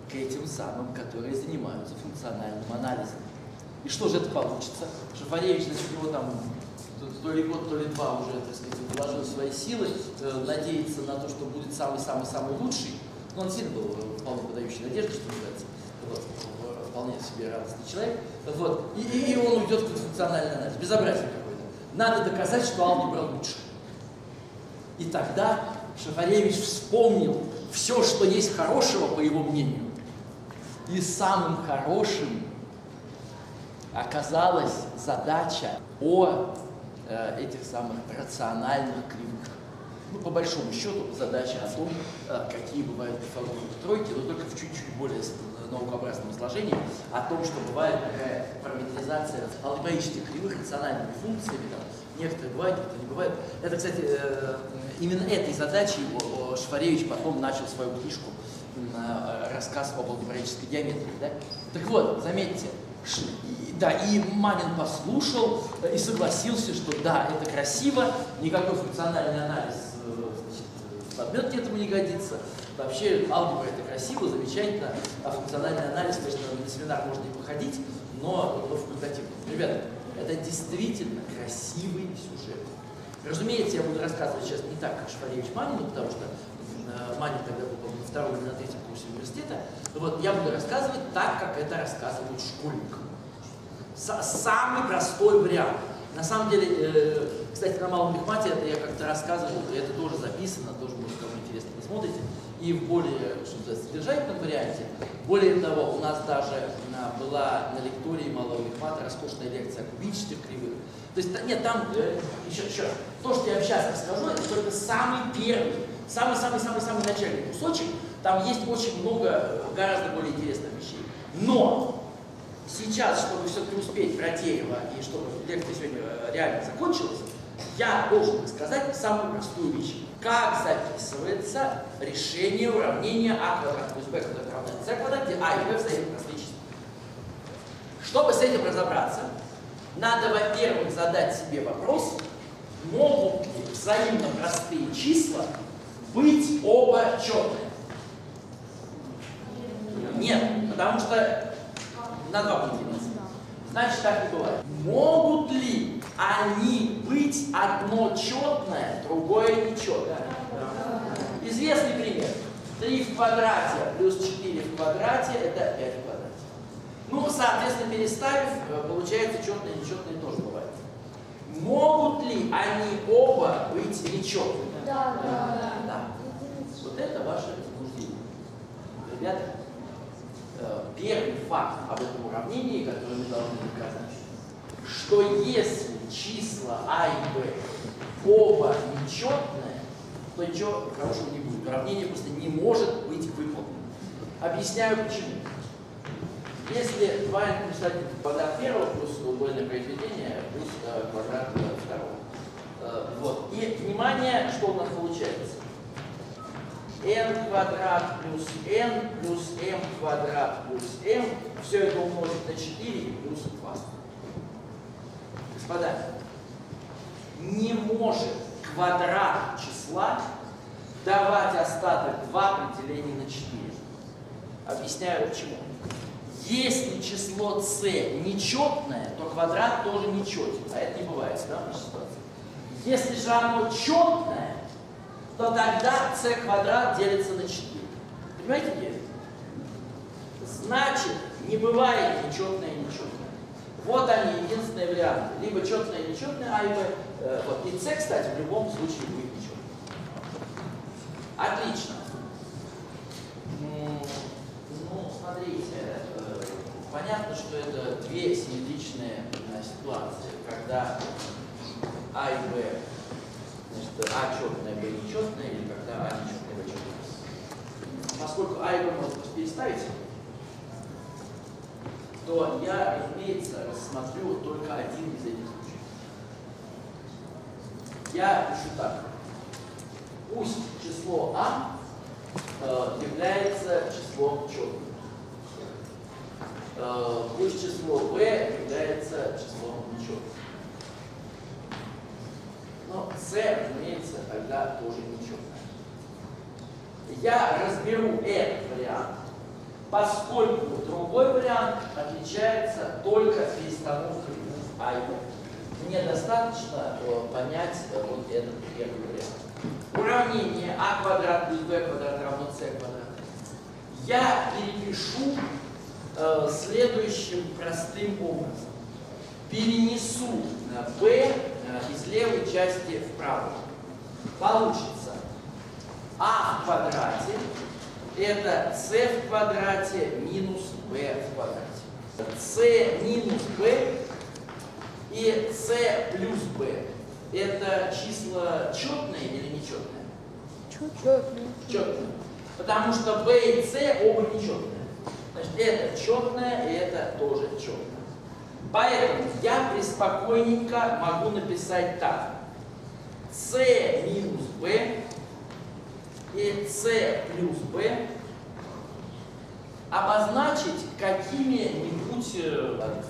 к этим самым, которые занимаются функциональным анализом. И что же это получится? Шафаревич, значит, у него там то ли год, то ли два уже, так сказать, вложил свои силы, э, надеется на то, что будет самый-самый-самый лучший. Но он сильно был вполне подающий надежды, что называется. Вот, вполне себе радостный человек. Вот. И, и, он уйдет в функциональный анализ. Безобразие какое-то. Надо доказать, что алгебра лучше. И тогда Шафаревич вспомнил все, что есть хорошего, по его мнению. И самым хорошим оказалась задача о э, этих самых рациональных кривых. Ну, по большому счету, задача о том, э, какие бывают орфографии тройки, но только в чуть-чуть более наукообразном изложении, о том, что бывает такая параметризация алгебраических кривых рациональными функциями, там, некоторые бывают, некоторые не бывают. Это, кстати, э, именно этой задачей Шваревич потом начал свою книжку э, рассказ об алгебраической геометрии. Да? Так вот, заметьте, да, и Манин послушал э, и согласился, что да, это красиво, никакой функциональный анализ подметки этому не годится. Вообще алгебра это красиво, замечательно, а функциональный анализ, конечно, на семинар можно и походить, но, но факультативно. Ребята, это действительно красивый сюжет. Разумеется, я буду рассказывать сейчас не так, как Шпаревич Манину, потому что э, Манин тогда был, на втором или на третьем курсе университета. Вот, я буду рассказывать так, как это рассказывают школьникам. Самый простой вариант. На самом деле, э, кстати, на малом мехмате это я как-то рассказывал, и это тоже записано, тоже, может, кому интересно, посмотрите. И в более, что называется, содержательном варианте. Более того, у нас даже была на лектории малого мехмата роскошная лекция о кубических кривых. То есть, нет, там, э, еще, еще, то, что я вам сейчас расскажу, это только самый первый, самый-самый-самый-самый начальный кусочек. Там есть очень много гораздо более интересных вещей. Но сейчас, чтобы все-таки успеть про и чтобы лекция сегодня э, реально закончилась, я должен сказать самую простую вещь. Как записывается решение уравнения а квадрат плюс b квадрат равно c квадрат, где а и b взаимно простые числа. Чтобы с этим разобраться, надо, во-первых, задать себе вопрос, могут ли взаимно простые числа быть оба четные? Нет, потому что на два пути Значит, так не бывает. Могут ли они быть одно четное, другое нечетное? Известный пример. 3 в квадрате плюс 4 в квадрате – это 5 в квадрате. Ну, соответственно, переставив, э, получается четное и нечетное тоже бывает. Могут ли они оба быть нечетными? Да, Да. Вот это ваше заблуждение. Ребята, э, первый факт об этом уравнении, который мы должны доказать, что если числа А и Б оба нечетные, то ничего хорошего не будет. Уравнение просто не может быть выполнено. Объясняю почему. Если 2 написать квадрат первого плюс удвоенное произведение плюс э, квадрат второго. Э, вот. И внимание, что у нас получается. n квадрат плюс n плюс m квадрат плюс m. Все это умножить на 4 и плюс 2. Господа, не может квадрат числа давать остаток 2 при делении на 4. Объясняю почему. Если число c нечетное, то квадрат тоже нечетен. А это не бывает да, в нашей ситуации. Если же оно четное, то тогда c квадрат делится на 4. Понимаете, где? Значит, не бывает нечетное и нечетное. Вот они, единственные варианты. Либо четное и нечетное, а либо... Э, вот. И c, кстати, в любом случае будет нечетное. Отлично. М, Ну, смотрите, понятно, что это две симметричные э, ситуации, когда А и Б, значит, А четное, Б нечетное, или когда А нечетное, Б четное. Поскольку А и Б можно переставить, то я, разумеется, рассмотрю только один из этих случаев. Я пишу так. Пусть число А э, является числом четным. Э, пусть число b является числом нечетным. Но c, разумеется, тогда тоже нечетное. Я разберу этот вариант, поскольку другой вариант отличается только перестановкой и Б. Мне достаточно э, понять э, вот этот первый вариант. Уравнение а квадрат плюс b квадрат равно c квадрат. Я перепишу э, следующим простым образом. Перенесу э, b э, из левой части вправо. Получится а в квадрате это c в квадрате минус b в квадрате. c минус b и c плюс b это числа четные или нечетные? Четные. Четные. Потому что b и c оба нечетные. Значит, это четное и это тоже четное. Поэтому я преспокойненько могу написать так. c минус b и c плюс b обозначить какими-нибудь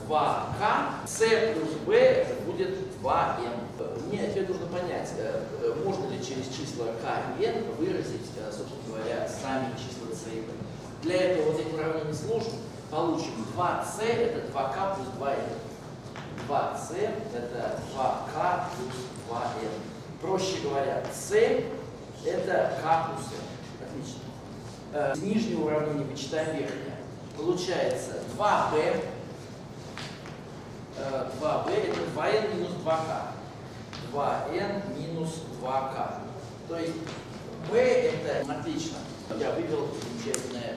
2k, c плюс b будет 2m. Мне теперь нужно понять, э, э, можно ли через числа k и n выразить, э, собственно говоря, сами числа. Для этого вот эти уравнения сложим, получим 2c это 2k плюс 2n. 2c это 2k плюс 2n. Проще говоря, c это k плюс n. Отлично. Э, Из нижнего уравнения вычитаем верхнее. Получается 2b. 2b это 2n минус 2k. 2n минус 2k. То есть b это отлично. Я вывел замечательная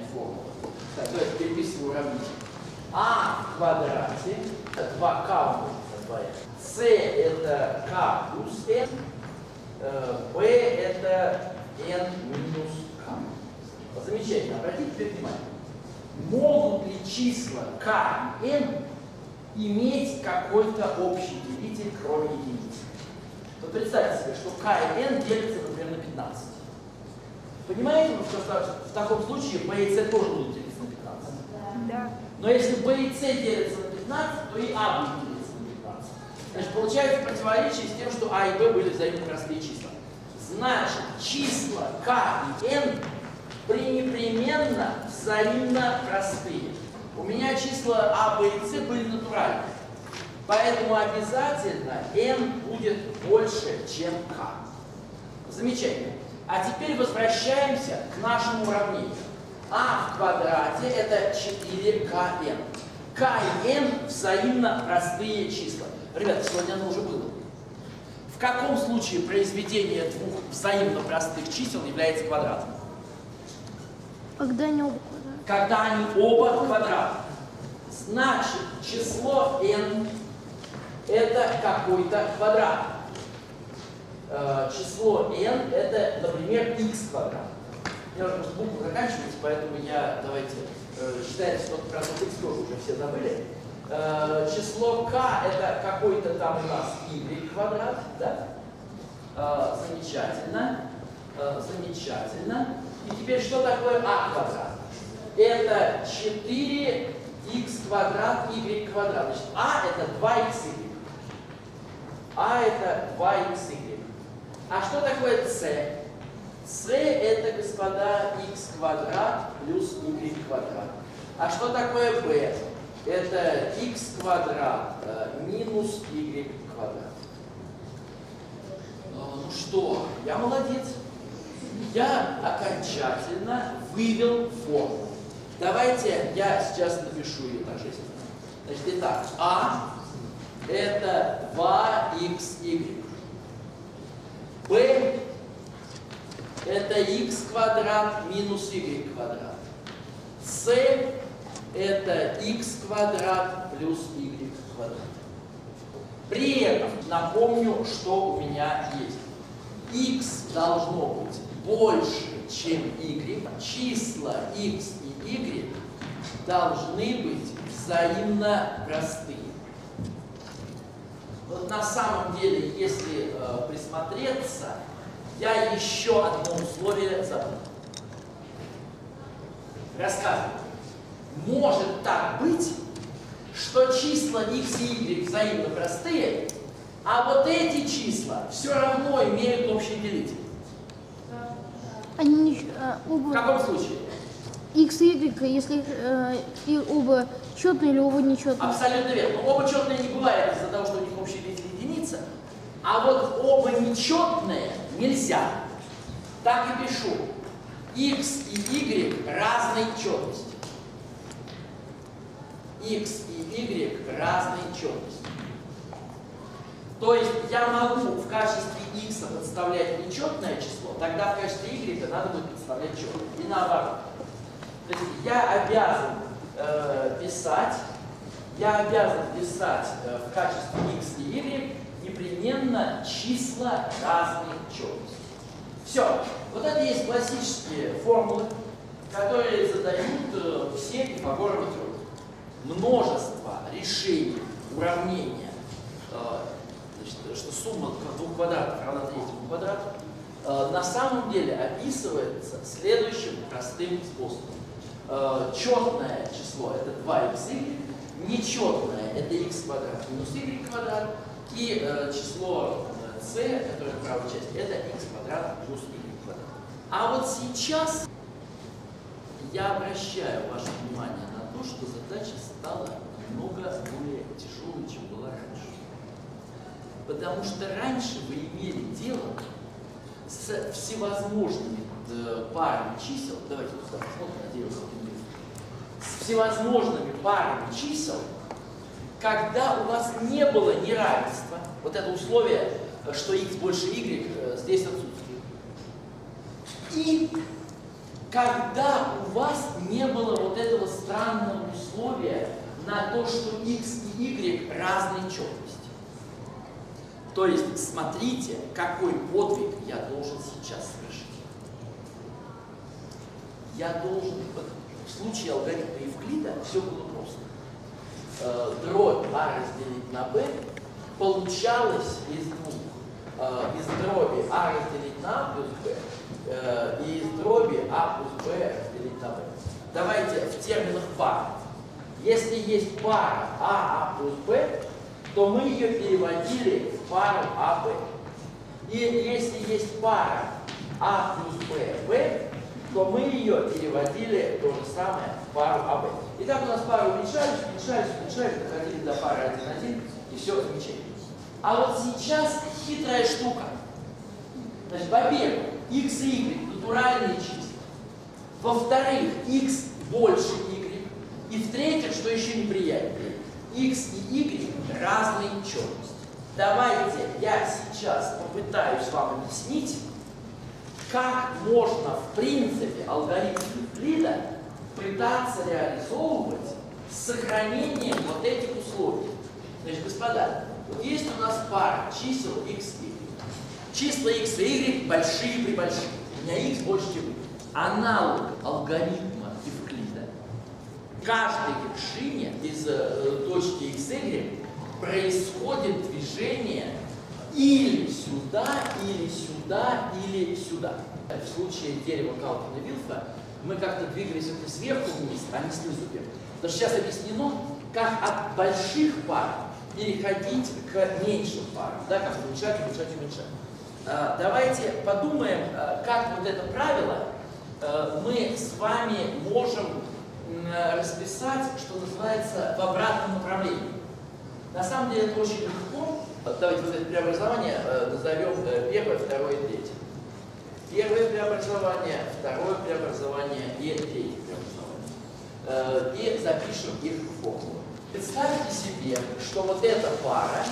формула. Так, то есть переписываю уравнение. а в квадрате это 2k умножить на 2n. c это k плюс n. э, b это n минус k. Замечательно. Обратите теперь внимание. Могут ли числа k и n иметь какой-то общий делитель, кроме единицы? Вот представьте себе, что k и n делятся, например, на 15. Понимаете, что в таком случае b и c тоже будут делиться на 15? Да. Но если b и c делятся на 15, то и a будет делиться на 15. Значит, получается противоречие с тем, что а и b были взаимно простые числа. Значит, числа k и n пренепременно взаимно простые. У меня числа а, b и c были натуральные. Поэтому обязательно n будет больше, чем k. Замечательно. А теперь возвращаемся к нашему уравнению. А в квадрате это 4kn. k и n взаимно простые числа. Ребята, сегодня оно уже было. В каком случае произведение двух взаимно простых чисел является квадратом? Когда не оба квадрата. Когда они оба квадратные. Значит, число n это какой-то квадрат. Э, число n это, например, x квадрат. Мне уже просто буквы заканчивается, поэтому я, давайте, э, считайте, что про тоже уже все забыли. Э, число k это какой-то там у нас y квадрат, да? Э, замечательно, э, замечательно. И теперь что такое а квадрат? Это 4x квадрат y квадрат. Значит, а это 2xy. А это 2xy. А что такое c? C это, господа, x квадрат плюс y квадрат. А что такое b? Это x квадрат э, минус y квадрат. Э, Ну что, я молодец. Я окончательно вывел форму. Давайте я сейчас напишу ее торжественно. Значит, итак, а это 2xy. b это x квадрат минус y квадрат. c это x квадрат плюс y квадрат. При этом напомню, что у меня есть. x должно быть больше, чем y. Числа x и y должны быть взаимно простые. Вот на самом деле, если э, присмотреться, я еще одно условие забыл. Рассказываю. Может так быть, что числа x и y взаимно простые, а вот эти числа все равно имеют общий делитель. Они а, В оба каком случае? x и y, если э, и оба четные или оба нечетные. Абсолютно верно. Но оба четные не бывает из-за того, что у них общий делитель единица. А вот оба нечетные нельзя. Так и пишу. x и y разной четности. x и y разной четности. То есть я могу в качестве x подставлять нечетное число, тогда в качестве y надо будет подставлять четное. И наоборот. То есть я обязан э, писать, я обязан писать э, в качестве x и y непременно числа разной четности. Все. Вот это есть классические формулы, которые задают э, все Пифагоровы тройки. Множество решений уравнения, э, значит, что сумма двух квадратов равна третьему квадрату, э, на самом деле описывается следующим простым способом. Четное число это 2xy, нечетное это x квадрат минус y квадрат, и э, число э, c, которое в правой части, это x квадрат плюс y квадрат. А вот сейчас я обращаю ваше внимание на то, что задача стала намного более тяжелой, чем была раньше. Потому что раньше вы имели дело с всевозможными э, парами чисел, давайте посмотрим, надеюсь, с всевозможными парами чисел, когда у вас не было неравенства, вот это условие, что x больше y, э, здесь отсутствует. И когда у вас не было вот этого странного условия на то, что x и y разной четности. То есть, смотрите, какой подвиг я должен сейчас совершить. Я должен, в случае алгоритма Евклида все было. Э, дробь а разделить на b получалось из двух. Э, из дроби а разделить на а плюс b э, и из дроби а плюс b разделить на b. Давайте в терминах пары. Если есть пара а, а плюс b, то мы ее переводили в пару АБ. И если есть пара А плюс Б, Б, то мы ее переводили то же самое в пару АБ. Итак, у нас пары уменьшались, уменьшались, уменьшались, доходили до пары 1-1. И все замечательно. А вот сейчас хитрая штука. Значит, во-первых, x и y натуральные числа. Во-вторых, x больше y. И в-третьих, что еще неприятнее, x и y разные четкости. Давайте я сейчас попытаюсь вам объяснить, как можно, в принципе, алгоритм Евклида пытаться реализовывать с сохранением вот этих условий. Значит, господа, есть у нас пара чисел x и y. Числа x и y большие при больших. У меня x больше, чем y. Аналог алгоритма Евклида. Каждой вершине из э, точки x, y происходит движение или сюда, или сюда, или сюда. В случае дерева Калкина Вилфа мы как-то двигались это сверху вниз, а не снизу вверх. Потому что сейчас объяснено, как от больших пар переходить к меньшим парам, да, как уменьшать, уменьшать, уменьшать. А, давайте подумаем, а, как вот это правило а, мы с вами можем расписать, что называется, в обратном направлении. На самом деле это очень легко. Давайте вот это преобразование назовем первое, второе третье. Первое преобразование, второе преобразование и третье преобразование. И запишем их в формулу. Представьте себе, что вот эта пара,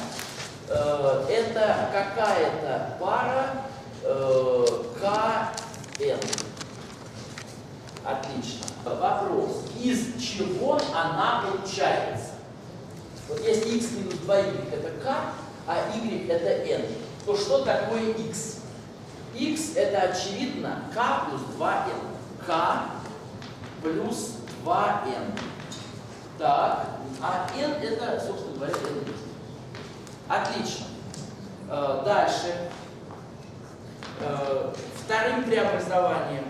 э, это какая-то пара э, КН. Отлично. Вопрос, из чего она получается? Вот если x минус 2y это k, а y это n, то что такое x? X это очевидно k плюс 2n. k плюс 2n. Так, а n это, собственно говоря, n есть. Отлично. Э, дальше. Э, вторым преобразованием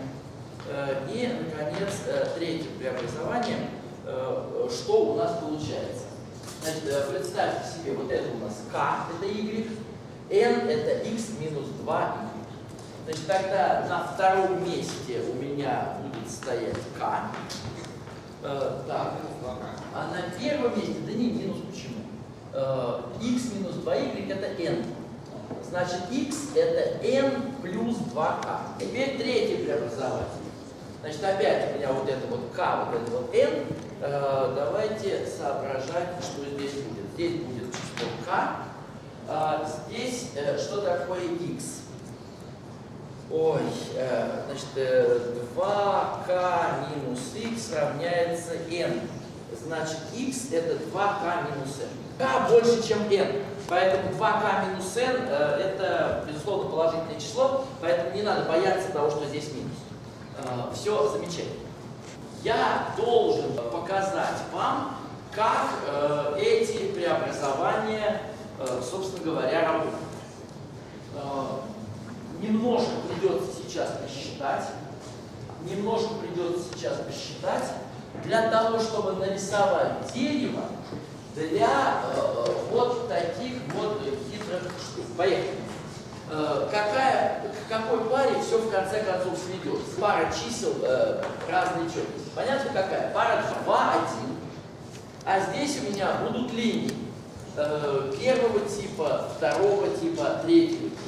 э, и, наконец, третьим преобразованием, что у нас получается. Значит, представьте себе, вот это у нас k, это y, n это x минус 2y. Значит, тогда на втором месте у меня будет стоять k. Э, так, а на первом месте, да не минус, почему? Э, x минус 2y это n. Значит, x это n плюс 2k. Теперь третий преобразователь. Значит, опять у меня вот это вот k, вот это вот n. Э, давайте соображать, что здесь будет. Здесь будет число k. А здесь э, что такое x? Ой, э, значит, 2k э, минус x равняется n. Значит, x это 2k минус n. k больше, чем n. Поэтому 2k минус n э, это, безусловно, положительное число, поэтому не надо бояться того, что здесь минус. Все замечательно. Я должен показать вам, как эти преобразования, собственно говоря, работают немножко придется сейчас посчитать, немножко придется сейчас посчитать, для того, чтобы нарисовать дерево для э, вот таких вот хитрых штук. Поехали. Э, какая, к какой паре все в конце концов сведет? Пара чисел э, разные четкости. Понятно какая? Пара 2, 1. А здесь у меня будут линии э, первого типа, второго типа, третьего типа.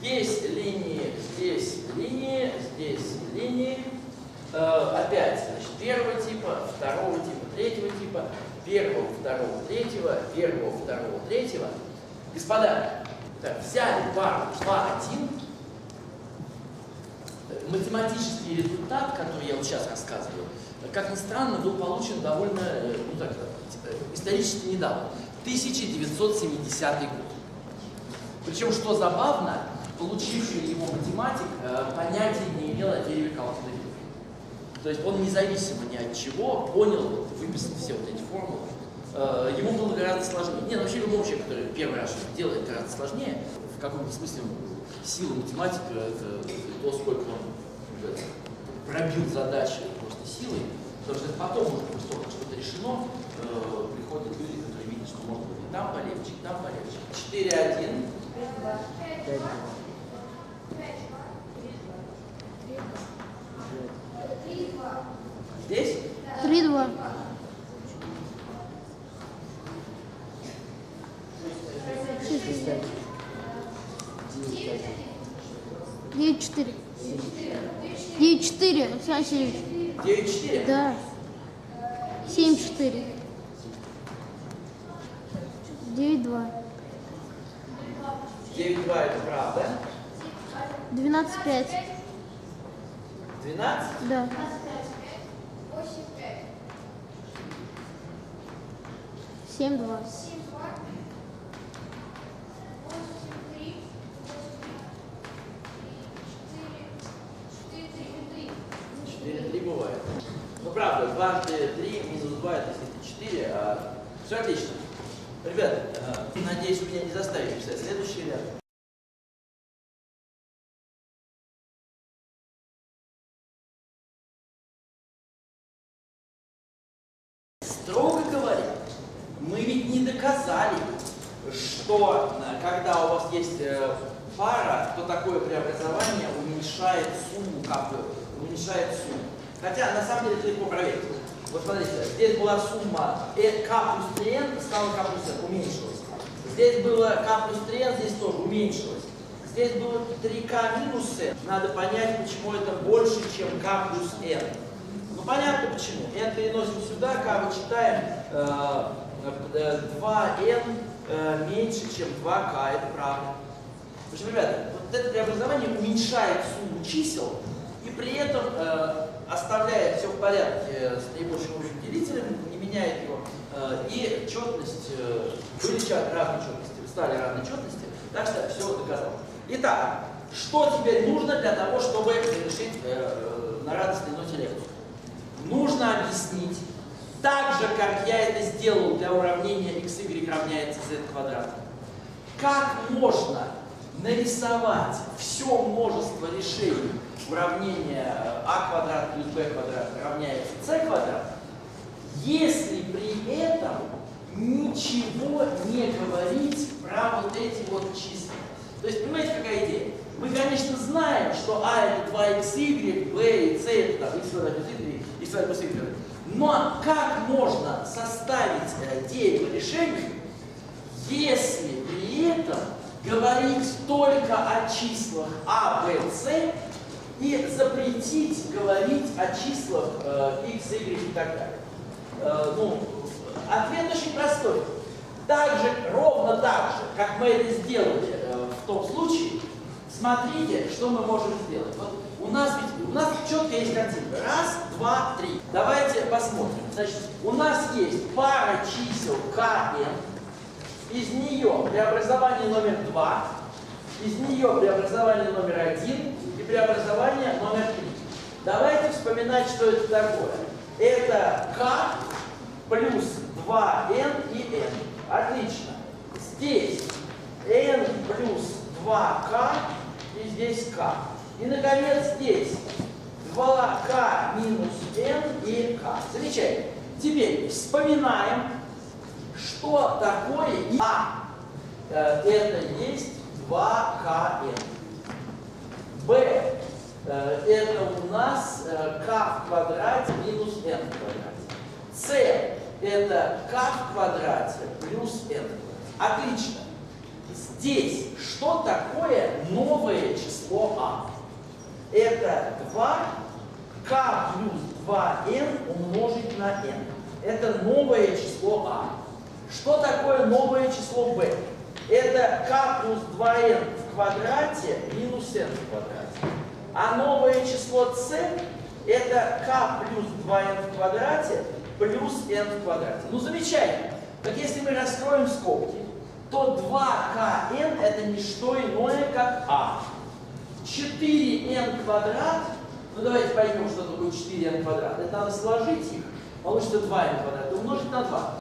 Здесь линии, здесь линии, здесь линии. Э, опять, значит, первого типа, второго типа, третьего типа, первого, второго, третьего, первого, второго, третьего. Господа, так, взяли пару 2, 1. Математический результат, который я вот сейчас рассказываю, как ни странно, был получен довольно, э, ну так, э, исторически недавно. 1970 год. Причем, что забавно, получивший его математик э, понятия не имел о дереве Калкина То есть он независимо ни от чего понял, выписал все вот эти формулы. Э, ему было гораздо сложнее. Нет, вообще любому человеку, который первый раз делает, гораздо сложнее. В каком-то смысле сила математика – это то, сколько он пробил задачи просто силой. Потому что потом уже как что-то решено, э, приходят люди, которые видят, что можно и там полегче, там полегче. 4-1. Здесь? Три, два. Девять четыре. Девять четыре, Александр Васильевич. 9,4? Да. Семь четыре. Девять два. 9,2 это правда. Двенадцать пять. 12? Да. Семь два. 4,3 бывает. Ну правда, 2, 3 минус 2 это если 4, а... Все отлично. Ребята, э, надеюсь, меня не заставите писать следующий ряд. Строго говоря, мы ведь не доказали, что э, когда у вас есть э, пара, то такое преобразование уменьшает сумму, как бы, уменьшает сумму. Хотя на самом деле это легко проверить. Вот смотрите, здесь была сумма э, k плюс 3n, стала k плюс n, уменьшилась. Здесь было k плюс 3n, здесь тоже уменьшилось. Здесь было 3k минус n. Надо понять, почему это больше, чем k плюс n. Понятно почему. n переносим сюда, k вычитаем, э, э, 2n э, меньше, чем 2k, это правда. В общем, ребята, вот это преобразование уменьшает сумму чисел и при этом э, оставляет все в порядке с наибольшим общим делителем, не меняет его. Э, и четность, э, были разные четности, стали разные четности, так что все доказал. Итак, что теперь нужно для того, чтобы завершить э, на радостной ноте лекцию? Нужно объяснить, так же, как я это сделал для уравнения x, y равняется z квадрат, как можно нарисовать все множество решений уравнения а квадрат плюс b квадрат равняется c квадрат, если при этом ничего не говорить про вот эти вот числа. То есть, понимаете, какая идея? Мы, конечно, знаем, что а это 2xy, b и c это там x квадрат плюс y, плюс y. Но как можно составить дерево решений, если при этом говорить только о числах а, b, c и запретить говорить о числах э, x, y и так далее? Э, ну, ответ очень простой. Так же, ровно так же, как мы это сделали э, в том случае, смотрите, что мы можем сделать. Вот у нас ведь у нас четко есть картинка. Раз, два, три. Давайте посмотрим. Значит, у нас есть пара чисел КН. Из нее преобразование номер два, из нее преобразование номер один и преобразование номер три. Давайте вспоминать, что это такое. Это К плюс 2n и n. Отлично. Здесь n плюс 2k и здесь k. И, наконец, здесь 2k минус n и k. Замечательно. Теперь вспоминаем, что такое а. Э, Это есть 2kn. b. э, Это у нас э, k в квадрате минус n в квадрате. c. Это k в квадрате плюс n. Отлично. Здесь что такое новое число а? Это 2k плюс 2n умножить на n. Это новое число а. Что такое новое число b? Это k плюс 2n в квадрате минус n в квадрате. А новое число c это k плюс 2n в квадрате плюс n в квадрате. Ну замечательно. Так если мы раскроем скобки, то 2kn это не что иное, как а. 4n квадрат, ну давайте поймем, что такое 4n квадрат. Это надо сложить их, получится 2n квадрат, умножить на 2.